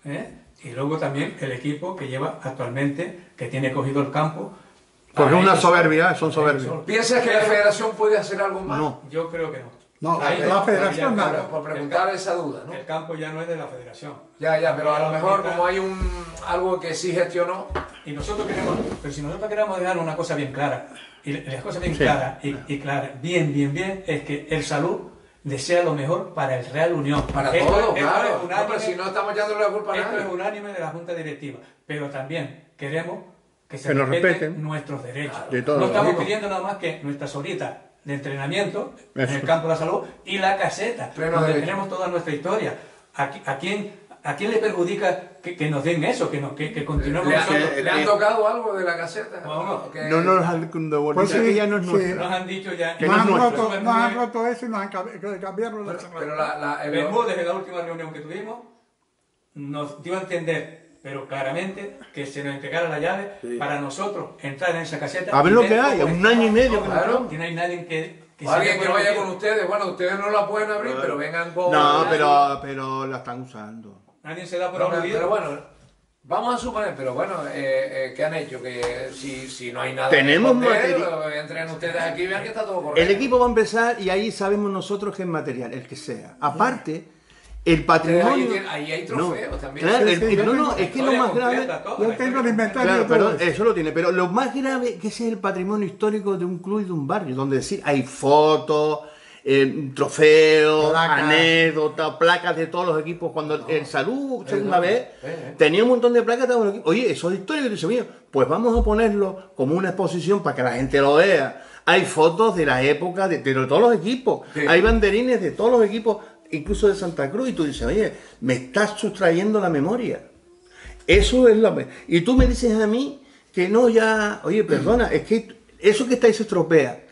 S5: ¿eh? Y luego también el equipo que lleva actualmente, que tiene cogido el campo.
S3: Porque es una
S5: ellos
S3: soberbia,
S5: solos.
S3: son soberbios.
S5: Ellos solos.
S1: ¿Piensas que la federación puede hacer algo más?
S3: No.
S5: Yo creo que no.
S2: No,
S5: Ahí
S2: la
S5: no,
S2: federación
S5: ya,
S1: Por preguntar esa duda, ¿no?
S5: El campo ya no es de la federación.
S1: Ya, ya, pero a lo mejor como hay un algo que sí gestionó,
S5: Y nosotros queremos, pero si nosotros queremos dejar una cosa bien clara, y las cosas bien claras, y, y claras, bien, bien, bien, es que el salud desea lo mejor para el Real Unión.
S1: para
S5: Esto
S1: todo,
S5: esto
S1: claro.
S5: es
S1: No,
S5: unánime-
S1: pero si no estamos echándole la culpa a
S5: Esto es unánime de la Junta Directiva, pero también queremos que se
S3: Que nos
S5: respeten,
S3: respeten.
S5: nuestros derechos.
S3: De
S5: no estamos pidiendo nada más que nuestras horitas de entrenamiento en el campo de la salud y la caseta,
S1: Pleno
S5: donde
S1: derecho.
S5: tenemos toda nuestra historia. ¿A, qui- a quién, ¿A quién le perjudica que, que nos den eso, que, nos, que, que continuemos
S1: ¿Le,
S5: nosotros?
S1: le- le han tocado algo de la caseta?
S5: No, no.
S1: Que-
S3: No nos han devuelto,
S2: Pues sí,
S3: ya no es
S2: sí.
S3: nuestra.
S5: Nos han dicho ya.
S3: Que
S2: Nos
S3: no
S2: han, roto,
S5: Eso
S2: nos han roto eso y nos han cam- que cambiaron la
S1: Pero la, la, el-
S5: Bermúdez, en la última reunión que tuvimos, nos dio a entender, pero claramente, que se nos entregara la llave para nosotros entrar en esa caseta.
S3: A ver lo que hay, un año y medio.
S1: Claro.
S5: Que no hay nadie que. que
S1: o alguien que vaya con ustedes, bueno, ustedes no la pueden abrir, pero vengan con...
S3: No, pero, pero la están usando.
S5: Nadie se da por
S1: Pero,
S5: aludido.
S1: pero bueno, vamos a suponer, pero bueno, eh, eh, ¿qué han hecho? Que si, si no hay nada
S3: Tenemos
S1: que esconder,
S3: material.
S1: eh, entren ustedes aquí y vean que está todo correcto.
S3: El equipo va a empezar y ahí sabemos nosotros que es material, el que sea. Aparte, el patrimonio.
S1: ahí, hay trofeos
S3: No,
S1: también.
S3: Claro,
S2: Sí,
S3: el-
S2: sí,
S3: el- no, no, es que lo más grave.
S2: Yo tengo el inventario
S3: Claro, pero
S2: eso
S3: lo tiene. Pero lo más grave que ese es el patrimonio histórico de un club y de un barrio, donde decir hay fotos, eh, trofeos,
S2: Placas.
S3: anécdotas, placas de todos los equipos. Cuando el Salud, segunda
S1: no,
S3: vez,
S1: eh, eh.
S3: tenía un montón de placas de todos los equipos. Oye, eso es historia que dice, oye, pues vamos a ponerlo como una exposición para que la gente lo vea. Hay fotos de la época de, de todos los equipos.
S1: Sí.
S3: Hay banderines de todos los equipos, incluso de Santa Cruz. Y tú dices, oye, me estás sustrayendo la memoria. Eso es lo Y tú me dices a mí que no, ya, oye, perdona, es que eso que estáis estropea,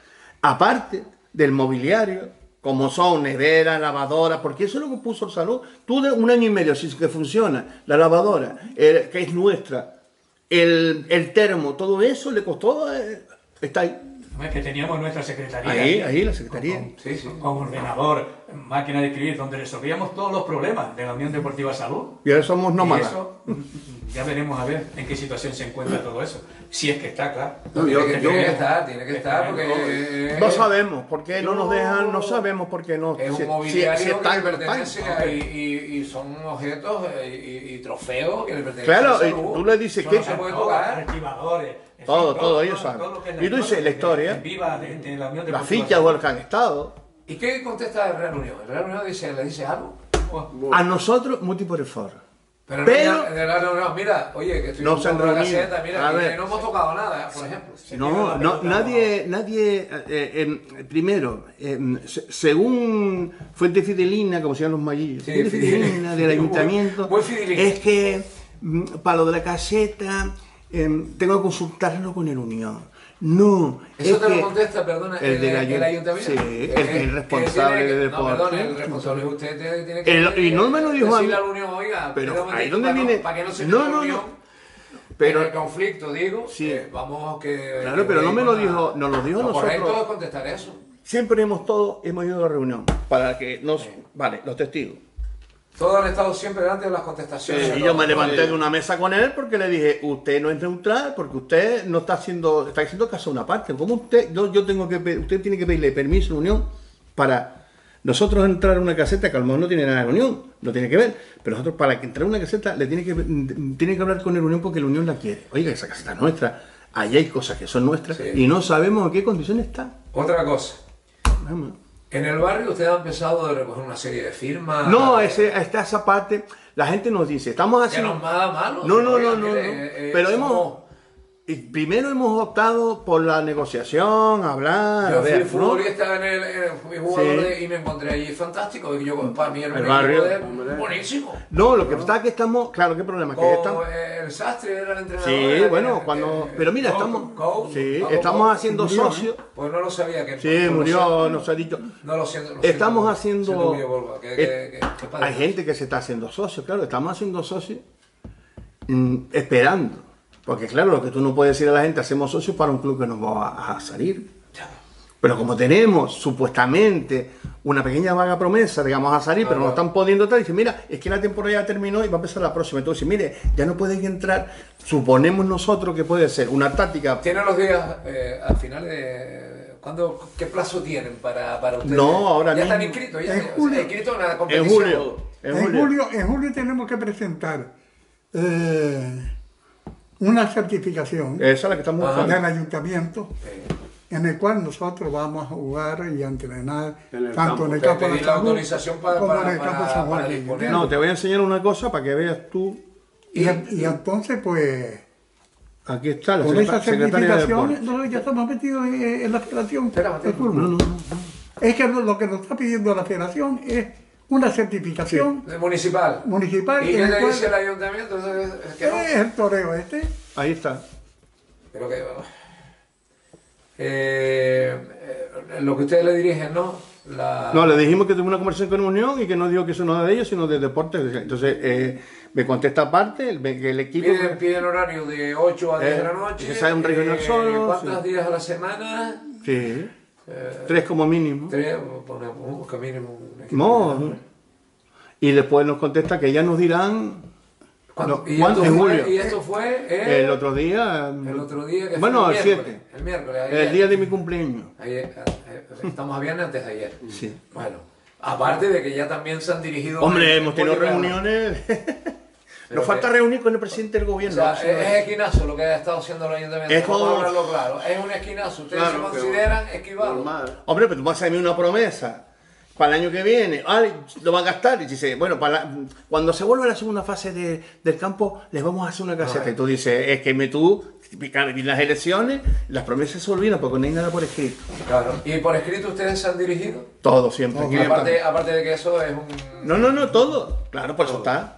S3: aparte del mobiliario, como son neveras, lavadoras, porque eso es lo que puso el salud. Tú de un año y medio, si es que funciona, la lavadora, que es nuestra, el, el termo, todo eso le costó, eh, está ahí.
S5: Es que teníamos nuestra secretaría.
S3: Ahí, ahí, la secretaría.
S5: Con,
S1: Sí, sí.
S5: con ordenador, máquina de escribir, donde resolvíamos todos los problemas de la Unión Deportiva Salud.
S3: Y ahora somos
S5: Y
S3: nómadas.
S5: eso, ya veremos a ver en qué situación se encuentra todo eso. Si es que está, claro.
S4: No, yo-
S1: tiene, que,
S4: yo-
S1: tiene que estar, tiene que estar, porque eh,
S3: No sabemos por qué no nos dejan, no sabemos por qué no.
S1: Es
S3: Si-
S1: un
S3: si-
S1: mobiliario
S3: si están-
S1: que le pertenece
S3: están-
S1: a, y, y- y son objetos eh, y, y trofeos que le pertenecen
S3: Claro,
S1: a
S3: y tú le dices
S1: Eso
S3: que-
S1: no se puede
S5: Todo,
S1: tocar.
S5: archivadores,
S3: Todo, todo, ellos saben. Y tú dices,
S5: historia
S3: la historia,
S5: de- viva de, de la Unión
S3: La
S5: Deportiva
S3: ficha
S5: Salud.
S3: o el que han estado.
S1: ¿Y qué contesta el Real Unión? El Real Unión dice, le dice algo.
S3: A nosotros, muy por el foro.
S1: Pero,
S3: Pero-
S1: no, el Real Unión, mira, oye, que estoy
S3: No se han reunido.
S1: caseta, mira,
S3: A
S1: que
S3: ver.
S1: no hemos tocado nada, por ejemplo.
S3: No, no, nadie, nadie, eh, eh, primero, eh, se- según fuente fidelina, como se llaman los maguillos,
S1: Sí,
S3: fuente
S1: fidelina.
S3: fidelina del [laughs] ayuntamiento,
S1: muy
S3: es que mm, para lo de la caseta eh, tengo que consultarlo con el Unión. No,
S1: Eso
S3: es
S1: te
S3: que
S1: lo contesta, perdona,
S3: el
S1: el, ayuntamiento.
S3: sí, el- el responsable de
S1: No, perdón,
S3: deporte.
S1: el responsable de usted tiene, que...
S3: Y no me lo dijo a mí.
S1: la Unión, oiga,
S3: Pero ahí donde
S1: para
S3: viene-
S1: No, para que no se
S3: No, no, no.
S1: Unión
S3: Pero-
S1: en el conflicto, digo,
S3: Sí.
S1: eh, vamos que...
S3: Claro,
S1: que
S3: pero no me lo dijo- nos lo dijo
S1: lo
S3: nosotros.
S1: correcto es contestar eso.
S3: siempre hemos todos hemos ido a la reunión para que nos, vale, los testigos.
S1: Todos han estado siempre delante de las contestaciones.
S3: y yo me levanté de una mesa con él porque le dije, usted no es neutral porque usted no está haciendo, está haciendo caso a una parte. ¿Cómo usted, yo, yo tengo que, usted tiene que pedirle permiso a la Unión para nosotros entrar a una caseta que a lo mejor no tiene nada de la Unión, no tiene que ver, pero nosotros para que entrar a una caseta le tiene que, tiene que hablar con la Unión porque la Unión la quiere. Oiga, esa caseta es nuestra, allá hay cosas que son nuestras
S1: Sí.
S3: y no sabemos en qué condiciones está.
S1: Otra cosa.
S3: Vamos.
S1: En el barrio usted ha empezado a recoger una serie de firmas.
S3: No, ese, está esa parte. La gente nos dice, estamos
S1: Que
S3: haciendo.
S1: no es nada malo.
S3: No, no, no, no, no.
S1: eh, eh,
S3: Pero
S1: somos-
S3: hemos. Y primero hemos optado por la negociación, hablar.
S1: Yo
S3: a
S1: fui
S3: ver, ¿no?
S1: futbolista en el, en- fui jugador
S3: Sí.
S1: de- y me encontré allí fantástico. Y yo, para mí, era un
S3: El barrio.
S1: de- buenísimo.
S3: No, lo que pasa es que estamos. Claro, ¿qué problema? Que estamos.
S1: el sastre era el entrenador.
S3: Sí,
S1: era
S3: bueno, cuando-
S1: eh,
S3: pero mira, estamos-
S1: Coco,
S3: sí, estamos haciendo
S2: murió,
S3: socios.
S1: Pues no lo sabía que.
S3: Sí,
S1: no
S3: murió,
S1: siento.
S3: nos ha dicho.
S1: No lo siento. lo
S3: Estamos
S1: siento,
S3: haciendo.
S1: siento muy Volva, que-
S3: eh,
S1: que- que- que padre.
S3: hay gente que se está haciendo socio, claro, estamos haciendo socios mm, esperando. Porque claro, lo que tú no puedes decir a la gente, hacemos socios para un club que nos va a, salir. Pero como tenemos supuestamente una pequeña vaga promesa de que vamos a salir, pero no
S1: Claro.
S3: están pudiendo tal, dice, mira, es que la temporada ya terminó y va a empezar la próxima. Entonces, mire, ya no pueden entrar, suponemos nosotros que puede ser una táctica
S1: ¿Tienen los días eh, al final de. ¿cuándo, ¿Qué plazo tienen para, para ustedes?
S3: No, ahora
S1: ya están inscritos, ya
S2: En
S1: o sea,
S2: julio.
S1: inscritos en la
S3: en
S1: competición.
S3: julio. En julio,
S2: en julio tenemos que presentar eh, una certificación
S3: Esa es la que estamos buscando.
S2: del ayuntamiento en el cual nosotros vamos a jugar y a entrenar
S4: En el
S2: tanto
S4: campo.
S2: en el campo de
S1: la
S2: Salud
S1: autorización para-
S2: como en
S1: para-
S2: el campo
S1: para-
S2: San Juan.
S3: No, te voy a enseñar una cosa para que veas tú.
S2: Y, y entonces, pues,
S3: Aquí está la
S2: con
S3: secreta-
S2: esa
S3: secretaria de
S2: certificación,
S3: Deportes.
S2: nosotros ya estamos metidos en, en la federación
S1: Espera,
S2: de.
S3: No, no, no.
S2: Es que lo, lo que nos está pidiendo la federación es una certificación
S1: Municipal.
S2: municipal
S1: ¿Y qué
S2: cual-
S1: dice el ayuntamiento? Es que no.
S2: es el toreo este.
S3: Ahí está.
S1: Pero que. Eh, eh, lo que ustedes le dirigen, ¿no? La,
S3: No, le dijimos que tuvo una conversación con Unión y que no dijo que eso no era de ellos, sino de deportes. Entonces, eh, me contesta aparte el, que el equipo.
S1: Piden, piden horario de 8 a 10 de la
S3: Eh,
S1: noche.
S3: que sea un regional solo,
S1: ¿Cuántos
S3: sí.
S1: días a la semana?
S3: Sí,
S1: Eh,
S3: tres como mínimo.
S1: tres, ponemos que mínimo.
S3: No. Y después nos contesta que ya nos dirán.
S1: ¿Cuándo?
S3: no,
S1: y, esto
S3: En
S1: fue,
S3: julio.
S1: y esto fue eh,
S3: El otro día.
S1: el otro día que
S3: Bueno, el
S1: miércoles,
S3: 7.
S1: El miércoles. ayer.
S3: El día de mi cumpleaños.
S1: Ayer, eh, estamos a viernes antes de ayer.
S3: Sí.
S1: Bueno, aparte de que ya también se han dirigido.
S3: Hombre, hemos tenido
S1: en-
S3: reuniones. [laughs]
S1: Pero
S3: Nos falta
S1: que-
S3: reunir con el presidente del
S1: O
S3: gobierno.
S1: sea,
S3: Sí,
S1: es, es esquinazo lo que ha estado haciendo el ayuntamiento.
S3: Es
S1: Vamos
S3: todo-
S1: a hablarlo claro. Es un esquinazo. Ustedes
S4: Claro,
S1: se consideran esquivarlo.
S4: Normal.
S3: Hombre, pero tú vas a hacerme una promesa para el año que viene. Ay, lo van a gastar. Y dice, bueno, para la- cuando se vuelva la segunda fase de- del campo, les vamos a hacer una caseta.
S1: Ay.
S3: Y tú dices, es que me tú, las elecciones, las promesas se olvidan porque no hay nada por escrito.
S1: Claro. Y por escrito ustedes se han dirigido.
S3: Todo siempre.
S1: Aparte, aparte de que eso es un.
S3: No, no, no, todo. Claro, por eso está.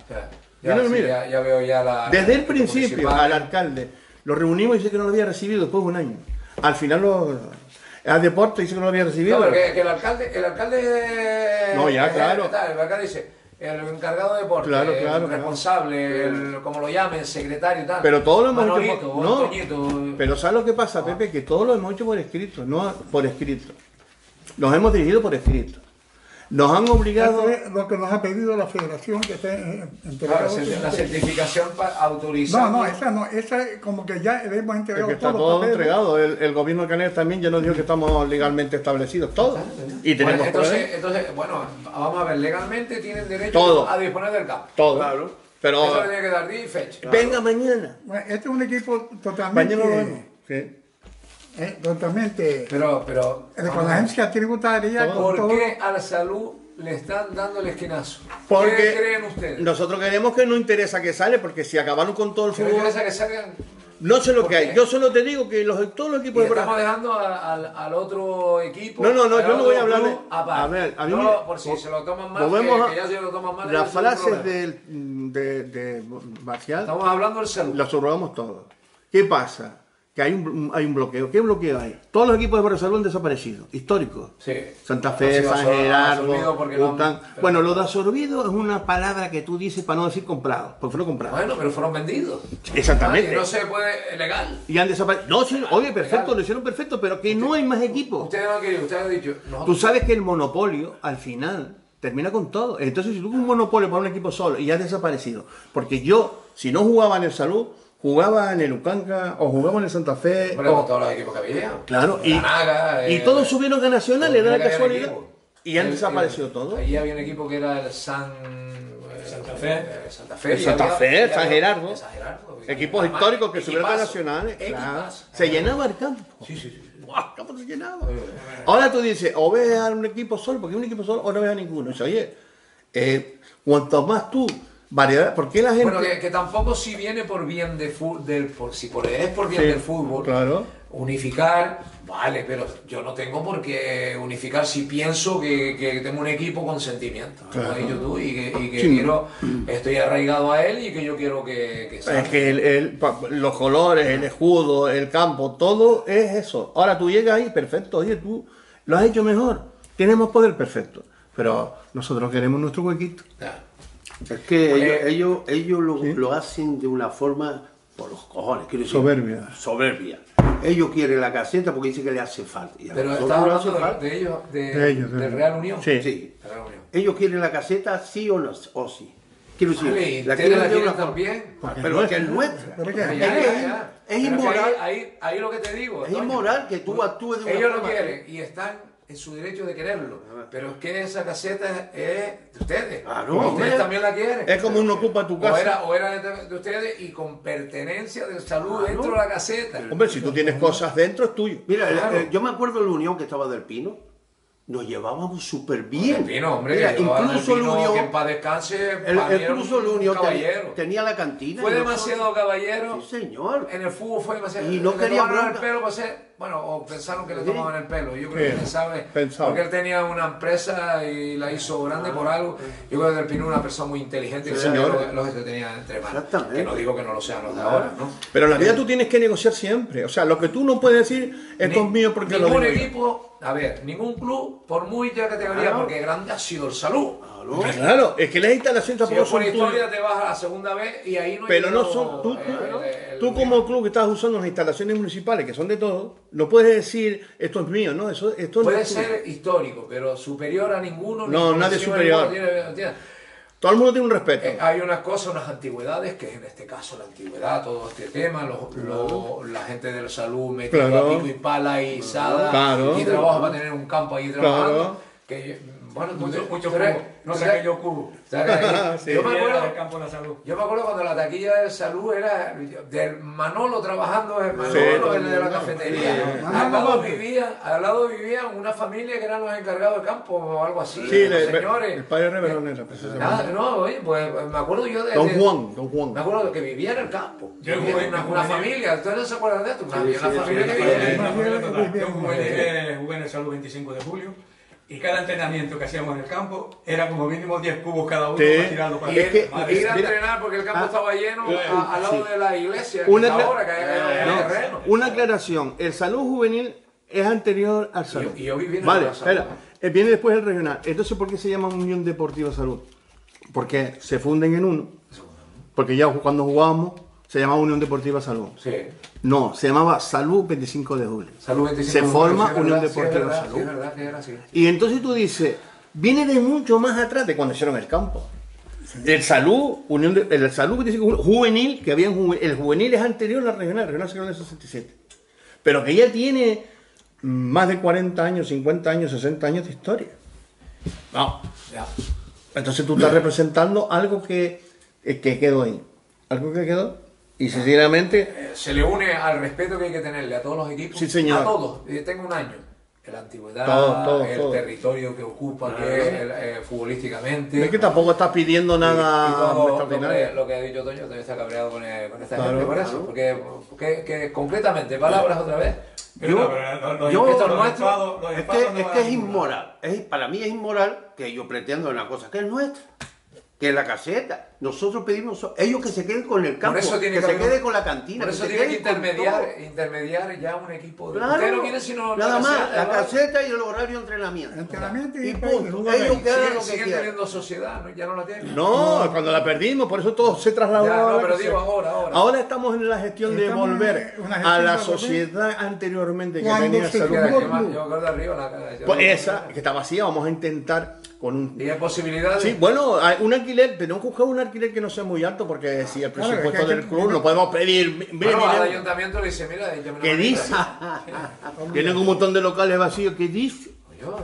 S1: Ya,
S3: Mira,
S1: ya, sí,
S3: mira.
S1: ya- ya veo ya la.
S3: Desde el principio
S1: municipal.
S3: al alcalde lo reunimos y dice que no lo había recibido después de un año. Al final lo, al deporte dice que no lo había recibido.
S1: No, pero que, que el alcalde. El alcalde.
S3: No, ya, claro.
S1: El alcalde dice. el encargado de deporte,
S3: Claro,
S1: el
S3: claro,
S1: responsable, el, como lo llamen, secretario y tal.
S3: Pero todo lo hemos
S1: Manolito,
S3: hecho por... No, pero ¿sabes lo que pasa, Pepe? Que todo lo hemos hecho por escrito, no por escrito. Nos hemos dirigido por escrito. Nos han obligado...
S2: Esto es lo que nos ha pedido la federación que esté en-
S1: Claro,
S2: entregado.
S1: se- la certificación para
S2: No,
S1: autorizar.
S2: no, esa no, esa es como que ya le hemos
S3: Es
S2: entregado
S3: que está todo
S2: papeles.
S3: entregado. El, el gobierno de Canarias también ya nos dijo que estamos legalmente establecidos, todos. Y
S1: Bueno,
S3: tenemos
S1: entonces,
S3: pruebas.
S1: entonces, bueno, vamos a ver, legalmente tienen derecho
S3: Todo.
S1: a disponer del campo.
S3: Todo.
S4: Claro.
S3: Pero
S1: Eso le tiene que dar día y fecha.
S3: venga mañana.
S2: Bueno, este es un equipo totalmente,
S3: Mañana lo vemos. Sí.
S2: Eh, totalmente
S1: Pero, pero.
S2: eh, con la agencia tributaria,
S1: ¿Por
S2: todo.
S1: qué a la salud le están dando el esquinazo?
S3: Porque
S1: ¿Qué creen ustedes?
S3: nosotros queremos que no interesa que sale, porque si acabaron con todo el
S1: ¿Que no
S3: fútbol,
S1: interesa que salgan?
S3: no sé lo
S1: ¿Por
S3: que hay. Yo solo te digo que los, todos los equipos de
S1: estamos dejando a- al, al otro equipo.
S3: No, no, no, yo no voy a hablar de- a ver, a mí
S1: No,
S3: me-
S1: por si se lo toman mal,
S3: Volvemos
S1: que,
S3: a-
S1: que ya se lo toman mal.
S3: Las frases del, de, de Marcial
S1: Estamos hablando del salud.
S3: las subrogamos todos. ¿Qué pasa? Que hay un, hay un bloqueo. ¿Qué bloqueo hay? Todos los equipos de Barcelona han desaparecido, históricos.
S1: Sí.
S3: Santa
S1: Ha
S3: Fe, San Gerardo,
S1: porque no.
S3: Bueno, lo de absorbido es una palabra que tú dices para no decir comprado, porque fueron comprados.
S1: Bueno, pero fueron vendidos.
S3: Exactamente.
S1: Ah, no se puede legal.
S3: Y han desaparecido. No, sí, oye, perfecto,
S1: Legal.
S3: lo hicieron perfecto, pero que no hay más equipos.
S1: Ustedes no han querido, ustedes han dicho.
S3: Tú sabes que el monopolio, al final, termina con todo. Entonces, si tú un monopolio para un equipo solo y has desaparecido, porque yo, si no jugaba en el Salud, jugaba en el Ucanga o jugaba en el Santa Fe.
S1: Hombre,
S3: o-
S1: con todos los equipos que había.
S3: Claro, y,
S1: La Naga,
S3: y
S1: eh,
S3: todos subieron a Nacional, era la casualidad. Y han
S1: El-
S3: desaparecido
S1: el-
S3: todos.
S1: Ahí había un equipo que era el San. eh,
S5: Santa Fe.
S1: eh, Santa Fe.
S3: El Santa
S1: había-
S3: Fe, San Gerardo.
S1: San Gerardo.
S3: Equipos
S1: Además,
S3: históricos que subieron a
S1: equipazo,
S3: Nacionales. claro.
S1: equipazo.
S3: Se llenaba el campo.
S1: Sí, sí, sí.
S3: ¡Buah, campo se llenaba! Ahora tú dices, o ves a un equipo solo, porque un equipo solo, o no ves a ninguno. Dice, oye, eh, cuanto más tú, variedad, ¿por qué la gente...?
S1: Bueno, que, que tampoco si viene por bien de fu- del por, si por, es por bien
S3: Sí,
S1: del fútbol,
S3: claro.
S1: unificar, vale, pero yo no tengo por qué unificar si pienso que, que tengo un equipo con sentimientos, como has dicho tú, y que, y que
S3: Sí.
S1: quiero, estoy arraigado a él y que yo quiero que, que salga.
S3: Es que el- el- los colores, el escudo, el campo, todo es eso. Ahora tú llegas ahí, perfecto, oye, tú lo has hecho mejor, tenemos poder perfecto. Pero nosotros queremos nuestro huequito.
S1: Ya.
S4: Es que ellos, ellos, ellos lo, lo hacen de una forma por los cojones. Quiero decir,
S3: Soberbia.
S4: Soberbia. Ellos quieren la caseta porque dicen que le hace falta. Y a
S1: Pero
S4: hace
S1: hablando
S4: falta.
S1: de, de ellos, de,
S3: De ellos, ellos.
S1: Real Unión.
S3: Sí.
S4: Sí.
S1: De Real Unión.
S4: Ellos quieren la caseta sí o no, o sí. Quiero decir,
S1: Vale,
S4: la quieren
S1: la quieren también.
S4: Pero es que es nuestra.
S2: Pero que-
S4: Es-
S1: ya.
S4: inmoral.
S1: Ahí, ahí, ahí lo que te digo.
S4: Es
S1: Toño.
S4: inmoral que tú actúes de una
S1: Ellos lo
S4: forma.
S1: quieren y están en su derecho de quererlo. Pero es que esa caseta es de ustedes.
S4: Claro,
S1: Y ustedes
S4: hombre.
S1: también la quieren.
S3: Es como uno ocupa tu
S1: O
S3: casa.
S1: era, o era de, de ustedes y con pertenencia del salud
S4: Claro.
S1: dentro de la caseta.
S3: Hombre, si tú tienes cosas dentro, es tuyo.
S4: Mira,
S1: Claro.
S4: eh, yo me acuerdo de la unión que estaba del Pino. Nos llevábamos súper bien.
S1: El Pino, hombre,
S4: Mira, incluso
S1: el
S4: unión.
S1: que paz descanse,
S4: el-
S1: para
S4: incluso la unión tenía,
S1: caballero.
S4: tenía la cantina.
S1: Fue demasiado
S4: nosotros-
S1: caballero.
S4: Sí, señor.
S1: En el fútbol fue demasiado.
S4: Y no quería
S1: el pelo para ser. Bueno, o pensaron que le tomaban el pelo. Yo creo que pensaba.
S3: pensaba.
S1: Porque él tenía una empresa y la hizo grande por algo. Yo creo que el Pino era una persona muy inteligente. que
S3: Sí,
S1: sabía
S3: señor.
S1: lo, lo que tenía entre manos.
S4: Exactamente.
S1: Que no digo que no lo sean los de ahora, ¿no?
S3: Pero en la vida tú tienes que negociar siempre. O sea, lo que tú no puedes decir, esto es mío porque lo
S1: ningún
S3: digo yo.
S1: equipo, a ver, ningún club, por muy ya categoría,
S4: Claro.
S1: porque grande ha sido el salud.
S4: Claro.
S3: Claro, es que las instalaciones
S1: Si
S3: tampoco
S1: por
S3: son tuyas.
S1: historia te vas a la segunda vez y ahí no hay
S3: Pero no son. Tú,
S1: eh,
S3: tú-
S1: el- el-
S3: tú como club que estás usando las instalaciones municipales, que son de todos, no puedes decir esto es mío, ¿no? Eso, esto no
S1: Puede
S3: es tuyo.
S1: ser histórico, pero superior a ninguno. ni
S3: No, nadie
S1: encima
S3: superior.
S1: tiene- tiene-
S3: Todo el mundo tiene un respeto.
S1: Eh, hay unas cosas, unas antigüedades, que es en este caso la antigüedad, todo este tema, los- los- la gente de la salud metido
S3: Claro.
S1: a pico y pala y sada,
S3: Claro.
S1: y trabaja para tener un campo ahí trabajando.
S3: Claro.
S1: Que, bueno, tú-
S5: Mucho,
S1: tú
S5: mucho
S1: eres-
S5: cubo. No sé que yo cubo. [laughs]
S3: Sí.
S1: Yo me acuerdo,
S5: campo la salud.
S1: yo me acuerdo cuando la taquilla de salud era del Manolo trabajando, el Manolo,
S3: Sí,
S1: el de la cafetería.
S2: Sí.
S1: Al lado vivía, al lado vivía una familia que eran los encargados de campo o algo así.
S3: Sí,
S1: los
S3: le-
S1: señores.
S3: el padre Reverón era, precisamente.
S1: Nada, no, oye, pues me acuerdo yo de.
S3: Don
S1: de-
S3: Juan, Don Juan.
S1: Me acuerdo de que vivía en el campo.
S5: Yo
S1: Vivía
S5: jugué-
S1: una, una
S5: en-
S1: familia, ¿ustedes no se acuerdan de esto? Una, había una
S4: sí,
S1: familia
S4: sí,
S1: que vivía ahí.
S2: Más bien,
S5: Yo jugué en el Salud 25 de julio y cada entrenamiento que hacíamos en el campo era como mínimo 10 cubos cada uno
S3: Sí.
S5: para tirarlo para
S1: Y,
S3: Es
S1: él-
S3: que-
S1: y ir a
S3: mira,
S1: entrenar porque el campo
S3: ah,
S1: estaba lleno
S3: eh,
S1: a- al lado
S3: sí.
S1: de la iglesia. que
S3: Una,
S1: ahora, que hay
S3: no,
S1: terreno.
S3: una aclaración. El salud juvenil es anterior al salud.
S1: y yo viví en el
S3: Vale,
S1: salud.
S3: espera. Eh, Viene después el regional. Entonces, ¿por qué se llama Unión Deportiva Salud? porque se funden en uno. Porque ya cuando jugábamos se llamaba Unión Deportiva Salud.
S1: Sí.
S3: No, se llamaba Salud 25 de julio.
S1: Salud 25
S3: Se
S1: de
S3: forma
S1: julio, sí, es
S3: Unión
S1: verdad, sí,
S3: Deportiva
S1: verdad,
S3: Salud.
S1: sí, es verdad así.
S3: Y entonces tú dices, viene de mucho más atrás de cuando hicieron el campo. El Salud, Unión de- el Salud 25 de julio, juvenil, que había un juve- el juvenil es anterior a la regional, la regional se creó en el 67. Pero que ya tiene más de 40 años, 50 años, 60 años de historia. Vamos.
S1: Ya.
S3: Entonces tú estás representando algo que, eh, que quedó ahí. Algo que quedó. Y sinceramente,
S1: Eh, Se le une al respeto que hay que tenerle a todos los equipos.
S3: Sí, señor.
S1: A todos. Eh, Tengo un año. La antigüedad,
S3: Todo, todo,
S1: el
S3: todo.
S1: territorio que ocupa, que es el, eh, futbolísticamente.
S3: es que tampoco estás pidiendo
S1: Y- y
S3: nada
S1: todo lo que,
S3: extraordinario.
S1: lo que ha dicho Toño, Toño está cabreado con, eh, con esta
S3: Claro,
S1: gente por eso. Porque, porque- que, concretamente, palabras otra vez.
S4: Yo- yo-
S5: impuestos-
S1: esto
S5: los
S1: nuestro-
S5: los
S4: Es que,
S5: no
S4: es, que es inmoral. Es- para mí es inmoral que yo pretendo una cosa que es nuestra. Que es la caseta. Nosotros pedimos, ellos que se queden con el campo,
S1: Por eso tiene
S4: que,
S1: que
S4: se
S1: haber-
S4: quede con la cantina.
S1: Por eso
S4: se
S1: tiene que
S4: queden
S1: intermediar, intermediar ya un equipo. de-
S4: Claro,
S1: Usted no quiere sino
S4: nada
S1: la
S4: más,
S1: caseta,
S4: la caseta y el horario de entrenamiento.
S2: Entrenamiento y
S4: punto. Ellos que hagan lo que
S1: siguen
S4: quieran.
S1: teniendo sociedad, ¿no? ya no la tienen.
S3: No, cuando la perdimos, por eso todo se trasladó
S1: Ya,
S3: a
S1: no,
S3: la
S1: pero
S3: caseta.
S1: digo ahora, ahora.
S3: Ahora estamos en la gestión de volver a la sociedad anteriormente que
S2: Cuando
S3: tenía
S2: se
S3: salud.
S1: Que era
S2: jugó
S1: que más-
S2: club.
S1: yo me acuerdo arriba la, yo-
S3: Pues esa, que está vacía, vamos a intentar con un...
S1: Y hay posibilidades.
S3: Sí, bueno, hay un alquiler, tenemos que buscar un alquiler que no sea muy alto porque si el
S2: Claro,
S3: presupuesto
S2: es que
S3: del
S2: que-
S3: club no podemos pedir
S1: Bueno, al ayuntamiento le dice, mira,
S3: ¿Qué dice? [laughs] Tienen un montón de locales vacíos, ¿qué dice?
S1: Bueno,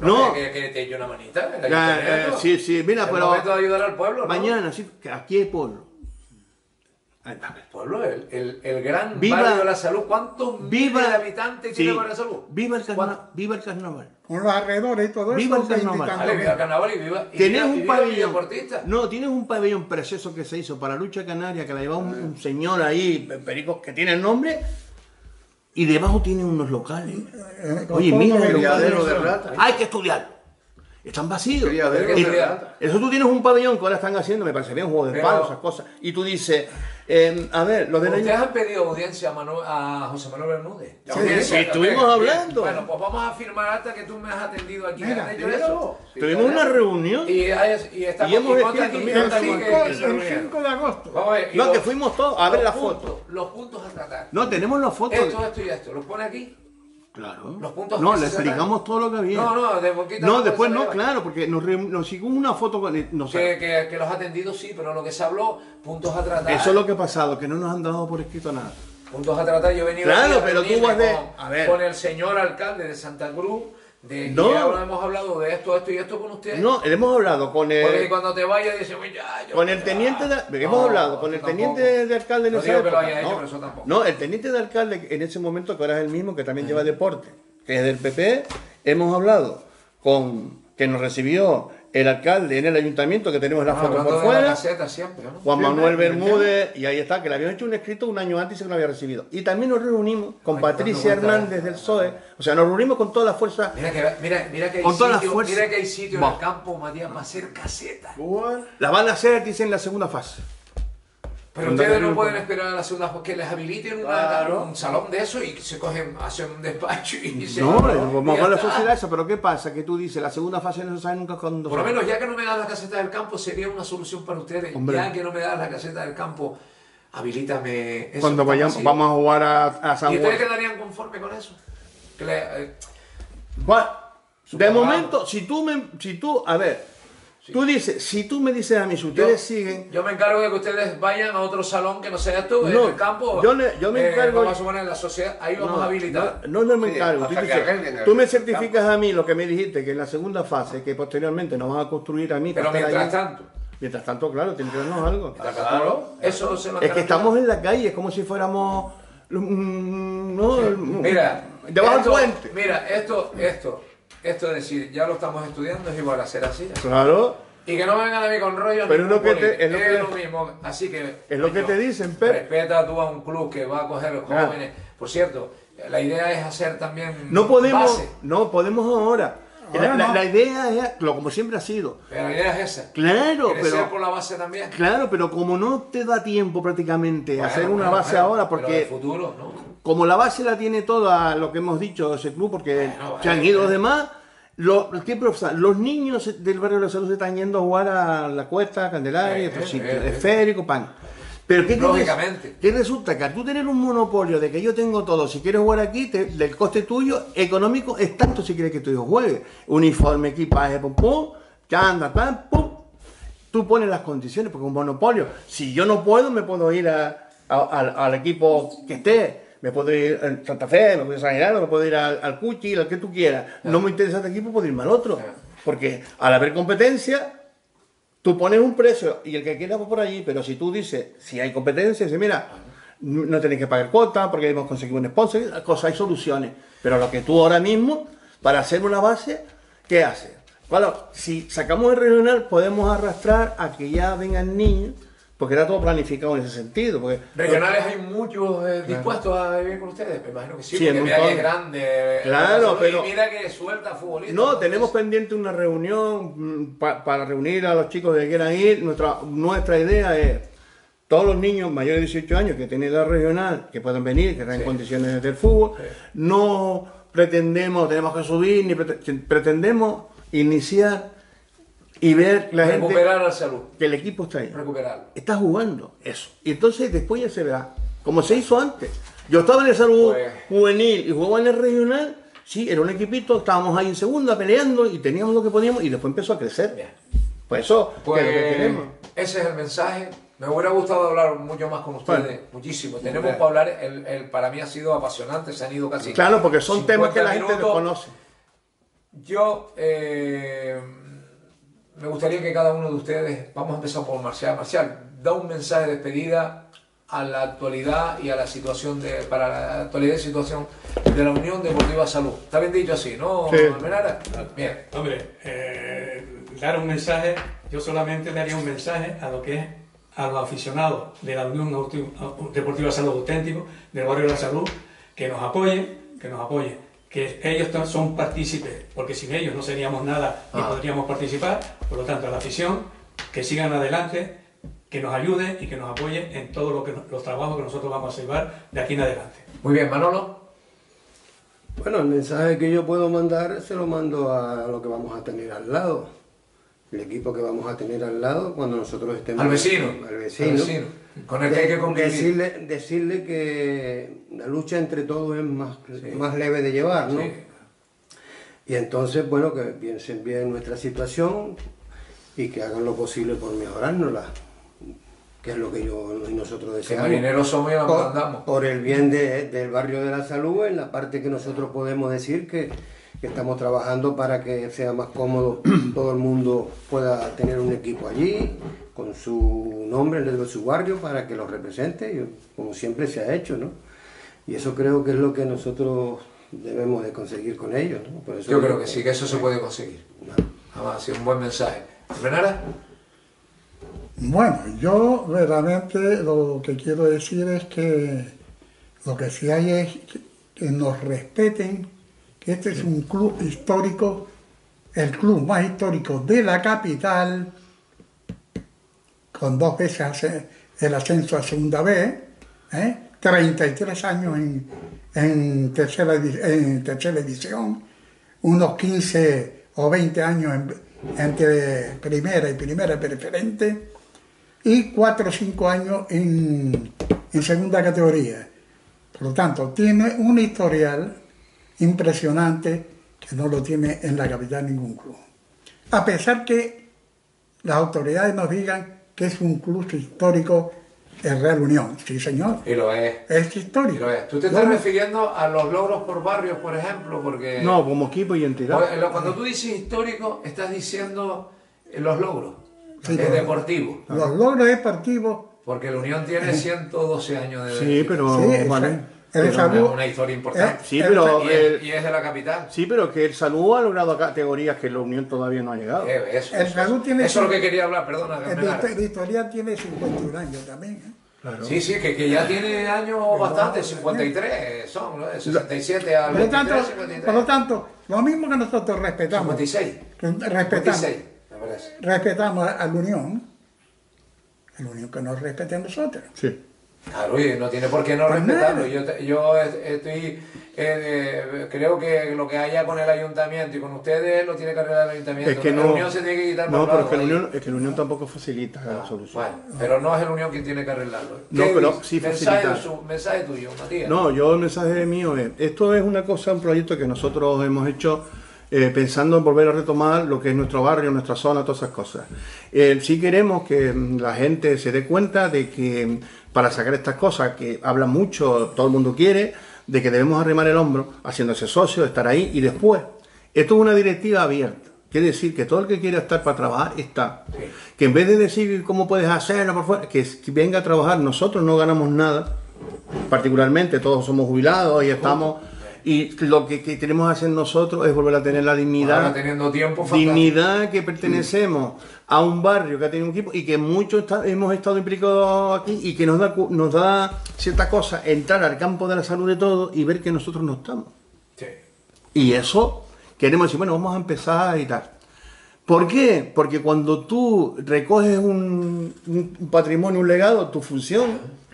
S3: No.
S1: que, que, que te eche una manita. ayuntamiento.
S3: eh, sí, sí, mira, pero-
S1: de ayudar al pueblo, ¿no?
S3: Mañana, sí, que aquí hay pueblo.
S1: El pueblo, el, el, el gran
S3: Viva-
S1: barrio de la salud. ¿Cuántos
S3: Viva
S1: miles de habitantes
S3: sí,
S1: tiene el barrio de la salud?
S3: Viva el, carna- viva el carnaval.
S2: Con los alrededores y todo eso.
S3: Viva el
S2: 20 y
S3: carnaval.
S2: tantos
S1: Vale, viva el carnaval y viva. y
S3: un
S1: viva el
S3: pabellón.
S1: deportista.
S3: No, tienes un pabellón precioso que se hizo para lucha canaria, que la lleva un, un señor ahí, Perico, que tiene el nombre, y debajo tiene unos locales.
S2: Eh, con
S3: Oye, mira el
S4: Criadero de rata.
S3: Hay que estudiarlo. Están vacíos.
S4: Criadero
S1: de
S3: Y-
S1: rata.
S3: Eso tú tienes un pabellón que ahora están haciendo, me parece bien, un juego de palos, esas cosas. Y tú dices, eh, a ver, los del
S1: Ustedes
S3: año...
S1: han pedido audiencia a, Manu- a José Manuel Bermúdez.
S2: Sí,
S3: estuvimos hablando.
S1: Bueno, pues vamos a firmar hasta que tú me has atendido aquí.
S2: Mira,
S1: ¿Has hecho
S2: míralo.
S1: eso? Sí,
S3: Tuvimos una reunión.
S1: Y, estamos
S3: Y hemos escrito,
S2: El
S1: consta aquí
S2: 5,
S1: que- que se
S2: el
S1: reunieron.
S2: 5 de agosto.
S1: Vamos a ver.
S3: No,
S1: los-
S3: que fuimos todos a ver la
S1: puntos,
S3: foto.
S1: Los puntos a tratar.
S3: No, tenemos las fotos.
S1: Esto, esto y esto. ¿Los pone aquí?
S3: Claro.
S1: Los puntos
S3: no, le explicamos todo lo que había.
S1: No, no, de poquito
S3: No,
S1: no
S3: después no, claro, porque nos, re- nos hicimos una foto con él. No sé.
S1: Que, que, que los atendidos sí, pero lo que se habló, puntos a tratar.
S3: Eso es lo que ha pasado, que no nos han dado por escrito nada.
S1: Puntos a tratar. Yo he venido
S3: Claro, pero tú vas de-
S1: con,
S3: a ver.
S1: con el señor alcalde de Santa Cruz. De
S3: No.
S1: que ahora hemos hablado de esto, esto y esto con usted.
S3: No, hemos hablado con
S1: Porque
S3: el,
S1: cuando te vayas dices, "Oye, ya, yo-
S3: con el teniente de,
S1: No,
S3: hemos hablado con el teniente de alcalde en
S1: No hecho, pero eso tampoco.
S3: No, el teniente de alcalde en ese momento, que ahora es el mismo, que también lleva deporte, que es del PP, hemos hablado con que nos recibió el alcalde en el ayuntamiento, que tenemos la
S1: Ah,
S3: foto por fuera.
S1: caseta siempre, ¿no?
S3: Juan
S2: Sí,
S3: Manuel
S2: me- me
S3: Bermúdez, y ahí está, que le habían hecho un escrito un año antes y se lo había recibido. Y también nos reunimos con
S1: Ay,
S3: Patricia. Hernández del PSOE, o sea, nos reunimos con toda la fuerza.
S1: Mira que, mira, mira que hay
S3: Con toda la
S1: sitio,
S3: fuerza.
S1: mira que hay sitio en el campo, Matías, para hacer caseta.
S3: La van a hacer, dicen, en la segunda fase.
S1: Pero ustedes no pueden esperar a la segunda fase, que les habiliten una-
S4: Claro.
S1: un salón de eso y se cogen, hacen un despacho y se
S3: No, vamos
S1: y
S3: a la sociedad esa, pero ¿qué pasa? Que tú dices, la segunda fase no se sabe nunca cuándo.
S1: Por lo menos ya que no me das la caseta del campo sería una solución para ustedes.
S3: Hombre.
S1: Ya que no me das la caseta del campo, habilítame eso.
S3: Cuando vayamos, vamos a jugar a, a San
S1: ¿Y
S3: Juan.
S1: ustedes quedarían conformes con eso? Que le- eh,
S3: Bueno, de momento, si tú me, si tú, a ver, tú dices, si tú me dices a mí, si ustedes siguen,
S1: Yo me encargo de que ustedes vayan a otro salón que no sea esto, en el campo.
S3: yo le- yo me
S1: eh,
S3: encargo-
S1: Vamos a suponer en la sociedad, ahí vamos
S3: no,
S1: a habilitar.
S3: no, no, no me
S4: Sí,
S3: encargo. Tú, dices, tú me
S4: campo.
S3: certificas a mí lo que me dijiste, que en la segunda fase, que posteriormente nos van a construir a mí.
S1: Pero
S3: para
S1: mientras
S3: allí.
S1: tanto,
S3: Mientras tanto, claro, tiene que darnos algo.
S1: claro, eso se lo
S3: Es que estamos en la calle, es como si fuéramos. mm, No,
S1: Mira,
S3: debajo del puente.
S1: Mira, esto, esto, esto es decir, ya lo estamos estudiando, es igual a hacer así.
S3: Claro.
S1: Y que no vengan a mí con rollos.
S3: Pero es lo que te- es lo que-
S1: mismo. Así que.
S3: Es lo que te dicen, Pep.
S1: Respeta tú a un club que va a coger
S3: Ah.
S1: jóvenes. Por cierto, la idea es hacer también.
S3: No podemos,
S1: base.
S3: no podemos ahora.
S2: Ahora
S3: la, la-
S2: no.
S3: la idea es, lo como siempre ha sido.
S1: Pero la idea es esa.
S3: Claro,
S1: Crecer
S3: pero
S1: por la base también.
S3: claro, pero como no te da tiempo prácticamente
S1: Bueno,
S3: hacer una
S1: bueno,
S3: base
S1: bueno,
S3: ahora,
S1: pero
S3: porque
S1: el futuro, ¿no?
S3: Como la base la tiene toda lo que hemos dicho ese club, porque
S1: Bueno,
S3: se han ido los
S1: bueno.
S3: demás, Los, los los niños del barrio de la salud se están yendo a jugar a la cuesta, Candelaria,
S1: Eh,
S3: otros
S1: eh,
S3: sitios,
S1: eh, eh.
S3: esférico, pan. Pero ¿qué
S1: Lógicamente.
S3: Que resulta que al tú tener un monopolio de que yo tengo todo, si quieres jugar aquí, te- el coste tuyo económico es tanto si quieres que tu hijo juegue. Uniforme, equipaje, pum, pum, chanda, pam, pum. Tú pones las condiciones, porque un monopolio. Si yo no puedo, me puedo ir a- a- al, al equipo que esté. Me puedo ir a Santa Fe, me puedo ir a San Gerardo, me puedo ir al, al Cuchi, al que tú quieras. No me interesa este equipo, puedo irme al otro. Porque al haber competencia, Tú pones un precio y el que quiera va por allí, pero si tú dices, si hay competencia, dices, mira, no tenéis que pagar cuota porque hemos conseguido un sponsor, cosas, hay soluciones. Pero lo que tú ahora mismo, para hacer una base, ¿qué haces? Bueno, si sacamos el regional, podemos arrastrar a que ya vengan niños, porque era todo planificado en ese sentido. Porque,
S1: Regionales hay muchos eh, dispuestos a vivir con ustedes, me imagino que sí,
S3: Sí,
S1: porque
S3: un
S1: mira que es grande. eh,
S3: Claro, pero-
S1: y mira que suelta futbolista.
S3: No, tenemos pendiente una reunión mm, pa- para reunir a los chicos que quieran ir. Nuestra, nuestra idea es todos los niños mayores de 18 años que tienen edad regional, que puedan venir, que están en condiciones del fútbol. No pretendemos, tenemos que subir, ni prete- pretendemos iniciar y ver la gente
S1: Recuperar la salud,
S3: que el equipo está ahí.
S1: recuperarlo.
S3: Está jugando eso. Y entonces después ya se verá, como se hizo antes. Yo estaba en el salud
S1: Pues-
S3: juvenil y jugaba en el regional, sí, era un equipito, estábamos ahí en segunda peleando y teníamos lo que poníamos y después empezó a crecer.
S1: Bien.
S3: Pues eso
S1: Pues
S3: que es lo que queremos.
S1: ese es el mensaje. Me hubiera gustado hablar mucho más con ustedes,
S3: Bueno.
S1: muchísimo. Tenemos para hablar, el, el- para mí ha sido apasionante, se han ido casi.
S3: Claro, porque son temas que
S1: 50
S3: la gente
S1: minutos.
S3: desconoce.
S1: Yo eh, me gustaría que cada uno de ustedes, vamos a empezar por Marcial. Marcial, da un mensaje de despedida a la actualidad y a la situación de, para la actualidad y situación de la Unión Deportiva Salud. Está bien dicho así, ¿no,
S3: Sí.
S1: Bien.
S5: Hombre, eh, dar un mensaje, yo solamente daría un mensaje a lo que es a los aficionados de la Unión Deportiva Salud Auténtico, del barrio de la Salud, que nos apoyen, que nos apoyen, que ellos son partícipes, porque sin ellos no seríamos nada ni
S1: Ah.
S5: podríamos participar, por lo tanto a la afición, que sigan adelante, que nos ayude y que nos apoye en todos lo que, los trabajos que nosotros vamos a llevar de aquí en adelante.
S1: Muy bien, Manolo.
S6: Bueno, el mensaje que yo puedo mandar se lo mando a lo que vamos a tener al lado. El equipo que vamos a tener al lado cuando nosotros estemos...
S1: Al vecino.
S6: Al vecino.
S1: Al vecino, con el que hay que convivir.
S6: Decirle, decirle que la lucha entre todos es más, más leve de llevar, ¿no?
S1: Sí.
S6: Y entonces, bueno, que piensen bien nuestra situación y que hagan lo posible por mejorárnosla, que es lo que yo y nosotros
S1: Que
S6: deseamos.
S1: marineros somos y
S6: Por, por el bien de- del barrio de la salud, en la parte que nosotros podemos decir que, que estamos trabajando para que sea más cómodo, [clears throat] todo el mundo pueda tener un equipo allí, con su nombre de su barrio, para que lo represente, como siempre se ha hecho, ¿no? Y eso creo que es lo que nosotros debemos de conseguir con ellos, ¿no? Por eso
S1: Yo creo que sí, que eso se puede conseguir. Además, ha sido un buen mensaje. Renara,
S2: Bueno, yo verdaderamente lo que quiero decir es que lo que sí hay es que- nos respeten, que este es un club histórico, el club más histórico de la capital, con dos veces el ascenso a segunda vez, ¿eh? 33 años en, en tercera, en tercera edición, unos 15 o 20 años en- entre primera y primera preferente, y 4 o 5 años en, en segunda categoría. Por lo tanto, tiene un historial impresionante que no lo tiene en la capital ningún club. A pesar que las autoridades nos digan que es un club histórico el Real Unión. Sí, señor,
S1: y lo es.
S2: es
S1: Y
S2: histórico.
S1: lo es. ¿Tú te estás
S2: no-
S1: refiriendo a los logros por barrios, por ejemplo? Porque
S3: No, como equipo y entidad.
S1: Cuando tú dices histórico, estás diciendo eh, los logros.
S2: Sí,
S1: es deportivo.
S2: Los logros deportivos,
S1: Porque la Unión tiene 112 años de
S3: Sí, pero
S2: sí,
S3: vale.
S2: El
S1: Pero
S2: salud-
S1: es una historia importante.
S3: Sí,
S2: Eh,
S3: pero
S1: y, es,
S3: el-
S1: y es de la capital.
S3: sí, pero que el salud ha logrado categorías que la Unión todavía no ha llegado.
S1: Eh, Eso,
S2: El
S1: eso,
S2: salud
S1: eso.
S2: tiene
S1: Eso es lo que quería hablar, perdona.
S2: el,
S1: Renara.
S2: hist- el historial tiene 51 años también. ¿eh?
S1: Sí, sí, que, que ya tiene años bastante, 53 son, ¿no? De 67 al
S2: Por lo, tanto,
S1: 23, 53.
S2: por lo tanto, lo mismo que nosotros respetamos,
S1: 56.
S2: respetamos,
S1: 56, me parece.
S2: respetamos a la Unión, el Unión que nos respete a nosotros.
S3: Sí.
S1: Claro, y no tiene por qué no
S2: Pues
S1: respetarlo. Yo, yo est- estoy, eh, creo que lo que haya con el ayuntamiento y con ustedes lo tiene que arreglar el ayuntamiento.
S3: Es que
S1: La
S3: no.
S1: Unión se tiene que quitar
S3: No, pero es que, la unión, es que la unión tampoco facilita la solución.
S1: Bueno, pero no es el Unión quien tiene que arreglarlo.
S3: No,
S1: ¿Qué
S3: pero sí
S1: mensaje, su- mensaje tuyo, Matías.
S3: No, yo el mensaje mío es, esto es una cosa, un proyecto que nosotros hemos hecho eh, pensando en volver a retomar lo que es nuestro barrio, nuestra zona, todas esas cosas. Eh, sí queremos que mm, la gente se dé cuenta de que mm, para sacar estas cosas que habla mucho, todo el mundo quiere, de que debemos arrimar el hombro, haciéndose socio, estar ahí y después. Esto es una directiva abierta. Quiere decir que todo el que quiera estar para trabajar está. Que en vez de decir cómo puedes hacerlo por fuera, que, que venga a trabajar. Nosotros no ganamos nada, particularmente, todos somos jubilados y estamos. Y lo que, que queremos hacer nosotros es volver a tener la dignidad.
S1: Ahora teniendo tiempo, fantástico.
S3: dignidad que pertenecemos a un barrio que ha tenido un equipo y que muchos está- hemos estado implicados aquí y que nos da, nos da cierta cosa entrar al campo de la salud de todo y ver que nosotros no estamos.
S1: Sí.
S3: Y eso queremos decir, bueno, vamos a empezar y tal. ¿Por qué? Porque cuando tú recoges un, un patrimonio, un legado, tu función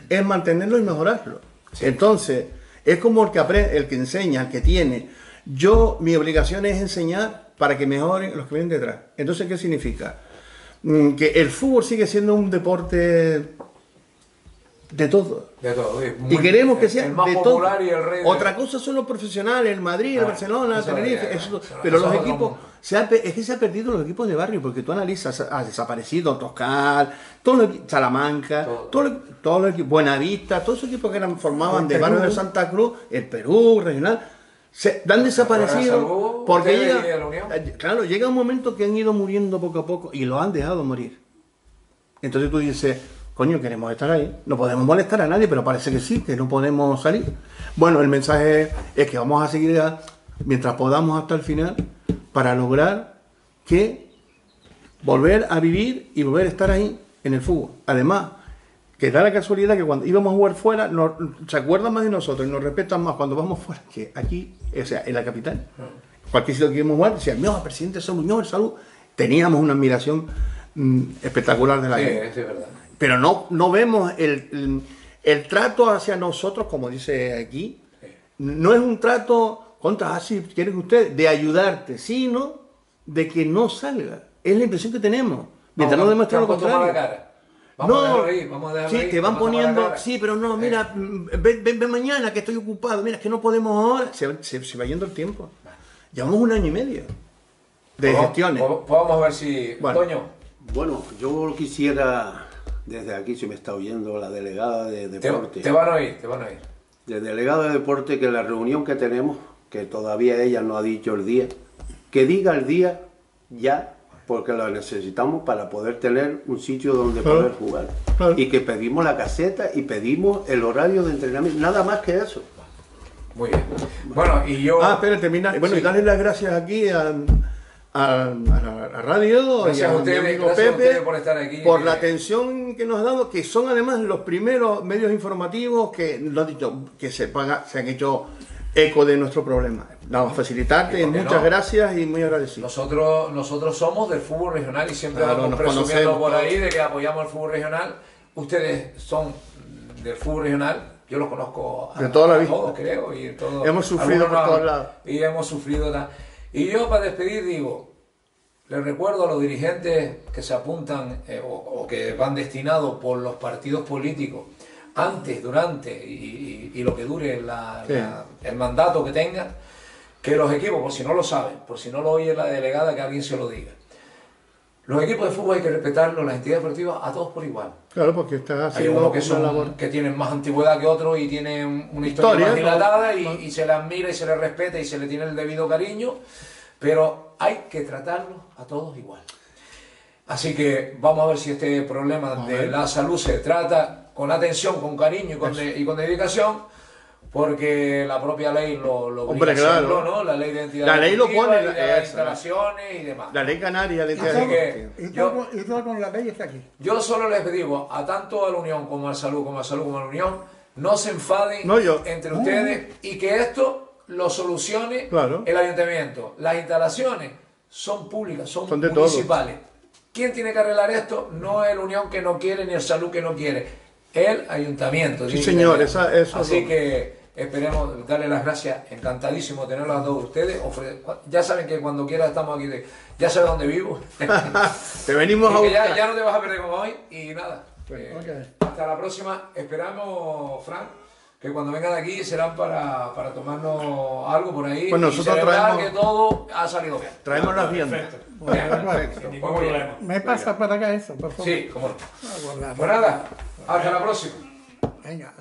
S3: es mantenerlo y mejorarlo. Entonces, es como el que aprende, el que enseña, el que tiene. Yo, mi obligación es enseñar para que mejoren los que vienen detrás. Entonces, ¿qué significa? Mm, Que el fútbol sigue siendo un deporte de todo.
S1: De todo.
S3: Y queremos que sea
S1: el más
S3: de
S1: popular
S3: todo.
S1: y el rey. de-
S3: Otra cosa son los profesionales, el Madrid, el
S1: Ah,
S3: Barcelona, el
S1: eso
S3: Tenerife,
S1: ya,
S3: eso-
S1: eso-
S3: pero
S1: eso
S3: los equipos, se ha es que se han perdido los equipos de barrio, porque tú analizas, ha desaparecido Toscal, todos los equi- Salamanca,
S1: Todo.
S3: equipos, Buenavista, todos esos equipos que eran, formaban
S2: El
S3: de barrio de. Santa Cruz, el Perú, regional, se han desaparecido
S1: Salud,
S3: porque llega, eh, claro, llega un momento que han ido muriendo poco a poco y lo han dejado morir. Entonces tú dices, coño, queremos estar ahí. No podemos molestar a nadie, pero parece que sí, que no podemos salir. Bueno, el mensaje es que vamos a seguir a- mientras podamos hasta el final para lograr que volver a vivir y volver a estar ahí en el fútbol. Además, que da la casualidad que cuando íbamos a jugar fuera, nos- se acuerdan más de nosotros y nos respetan más cuando vamos fuera que aquí, o sea, en la capital. Cualquier sitio que íbamos a jugar, decían, no, presidente Salud, no, el salud. Teníamos una admiración mm, espectacular de la
S1: Sí,
S3: gente
S1: sí, es verdad.
S3: Pero no, no vemos el, el- el trato hacia nosotros, como dice aquí, no es un trato contra, así quieren usted, de ayudarte, sino de que no salga. Es la impresión que tenemos. Mientras no,
S1: Vamos,
S3: demuestre lo contrario.
S1: Vamos a
S3: no,
S1: dejarlo ahí, vamos a dejarlo
S3: sí, te van
S1: a
S3: poniendo,
S1: cara.
S3: sí, pero no, mira, mm, ven, ven- ven mañana que estoy ocupado, mira, es que no podemos ahora. Se, se- se va yendo el tiempo. Llevamos un año y medio de gestiones.
S1: vamos a ver si.
S3: Bueno.
S1: Toño,
S4: Bueno, yo quisiera, desde aquí, si me está oyendo la delegada de
S1: te,
S4: deporte,
S1: te van a oír, te van a oír.
S4: de delegada de deporte, que la reunión que tenemos, que todavía ella no ha dicho el día, que diga el día ya, porque lo necesitamos para poder tener un sitio donde
S3: Claro.
S4: poder jugar.
S3: Claro.
S4: Y que pedimos la caseta y pedimos el horario de entrenamiento, nada más que eso.
S1: Muy bien. Bueno, y yo.
S3: Ah, espera, termina. Bueno,
S1: Sí.
S3: y darle las gracias aquí a, a- a la radio
S1: Gracias
S3: y
S1: a
S3: mi
S1: ustedes,
S3: amigo
S1: gracias
S3: Pepe
S1: por estar aquí.
S3: por
S1: Eh,
S3: la atención que nos ha dado, que son además los primeros medios informativos que nos han dicho que se paga, se han hecho eco de nuestro problema. Vamos a facilitarte,
S1: ¿Y por qué
S3: muchas
S1: no?
S3: gracias y muy agradecido.
S1: Nosotros, nosotros somos del fútbol regional y siempre
S3: Claro,
S1: vamos presumiendo por ahí de que apoyamos al fútbol regional. Ustedes son del fútbol regional, yo los conozco a,
S3: De toda la
S1: a
S3: vida.
S1: todos, creo. Y todos-
S3: Hemos sufrido por todos lados.
S1: Y hemos sufrido. Y yo para despedir digo, les recuerdo a los dirigentes que se apuntan eh, o, o que van destinados por los partidos políticos antes, durante y, y- y lo que dure la-
S3: Sí.
S1: la- el mandato que tengan, que los equipos, por si no lo saben, por si no lo oye la delegada, que alguien se lo diga. Los equipos de fútbol hay que respetarlos, las entidades deportivas, a todos por igual.
S3: Claro, porque está
S1: Hay unos que, son,
S3: labor.
S1: que tienen más antigüedad que otros y tienen una historia, más dilatada y, y se les admira y se les respeta y se le tiene el debido cariño, pero hay que tratarlos a todos igual. Así que vamos a ver si este problema de la salud se trata con atención, con cariño y con, de- y con dedicación, porque la propia ley lo, lo
S3: Hombre, claro.
S1: hacerlo, ¿no? La ley de identidad
S3: La ley lo pone,
S1: y las instalaciones y demás.
S3: La ley canaria de
S2: Y todo,
S1: que-
S2: y
S1: yo-
S2: todo- y todo con la ley está aquí.
S1: Yo solo les digo a tanto a la Unión como al Salud, como a Salud como a la Unión, no se enfaden
S3: No, yo.
S1: entre ustedes y que esto lo solucione
S3: Claro.
S1: el ayuntamiento. Las instalaciones son públicas, son,
S3: Son de todos.
S1: municipales. ¿Quién tiene que arreglar esto? No es la Unión que no quiere ni el Salud que no quiere. el ayuntamiento.
S3: Sí, señor, esa- eso
S1: Así
S3: es lo-
S1: que esperemos darle las gracias, encantadísimo tenerlos a todos ustedes. Ofre- Ya saben que cuando quiera estamos aquí, de- ya sabes dónde vivo. [laughs]
S3: Te venimos a
S1: Y ya,
S3: buscar.
S1: ya no te vas a perder como hoy y nada.
S3: Pues,
S1: eh. Hasta la próxima. Esperamos, Frank, que cuando vengan aquí serán para, para tomarnos algo por ahí
S3: Pues
S1: y
S3: nosotros
S1: celebrar
S3: traemos-
S1: que todo ha salido bien.
S3: Traemos las viandas.
S5: Perfecto.
S1: Bien,
S5: Sin ningún
S1: Pues.
S2: ¿Me pasa para acá eso, por favor?
S1: Sí, cómo no.
S2: Ah.
S1: Pues nada, hasta la próxima.
S2: Venga,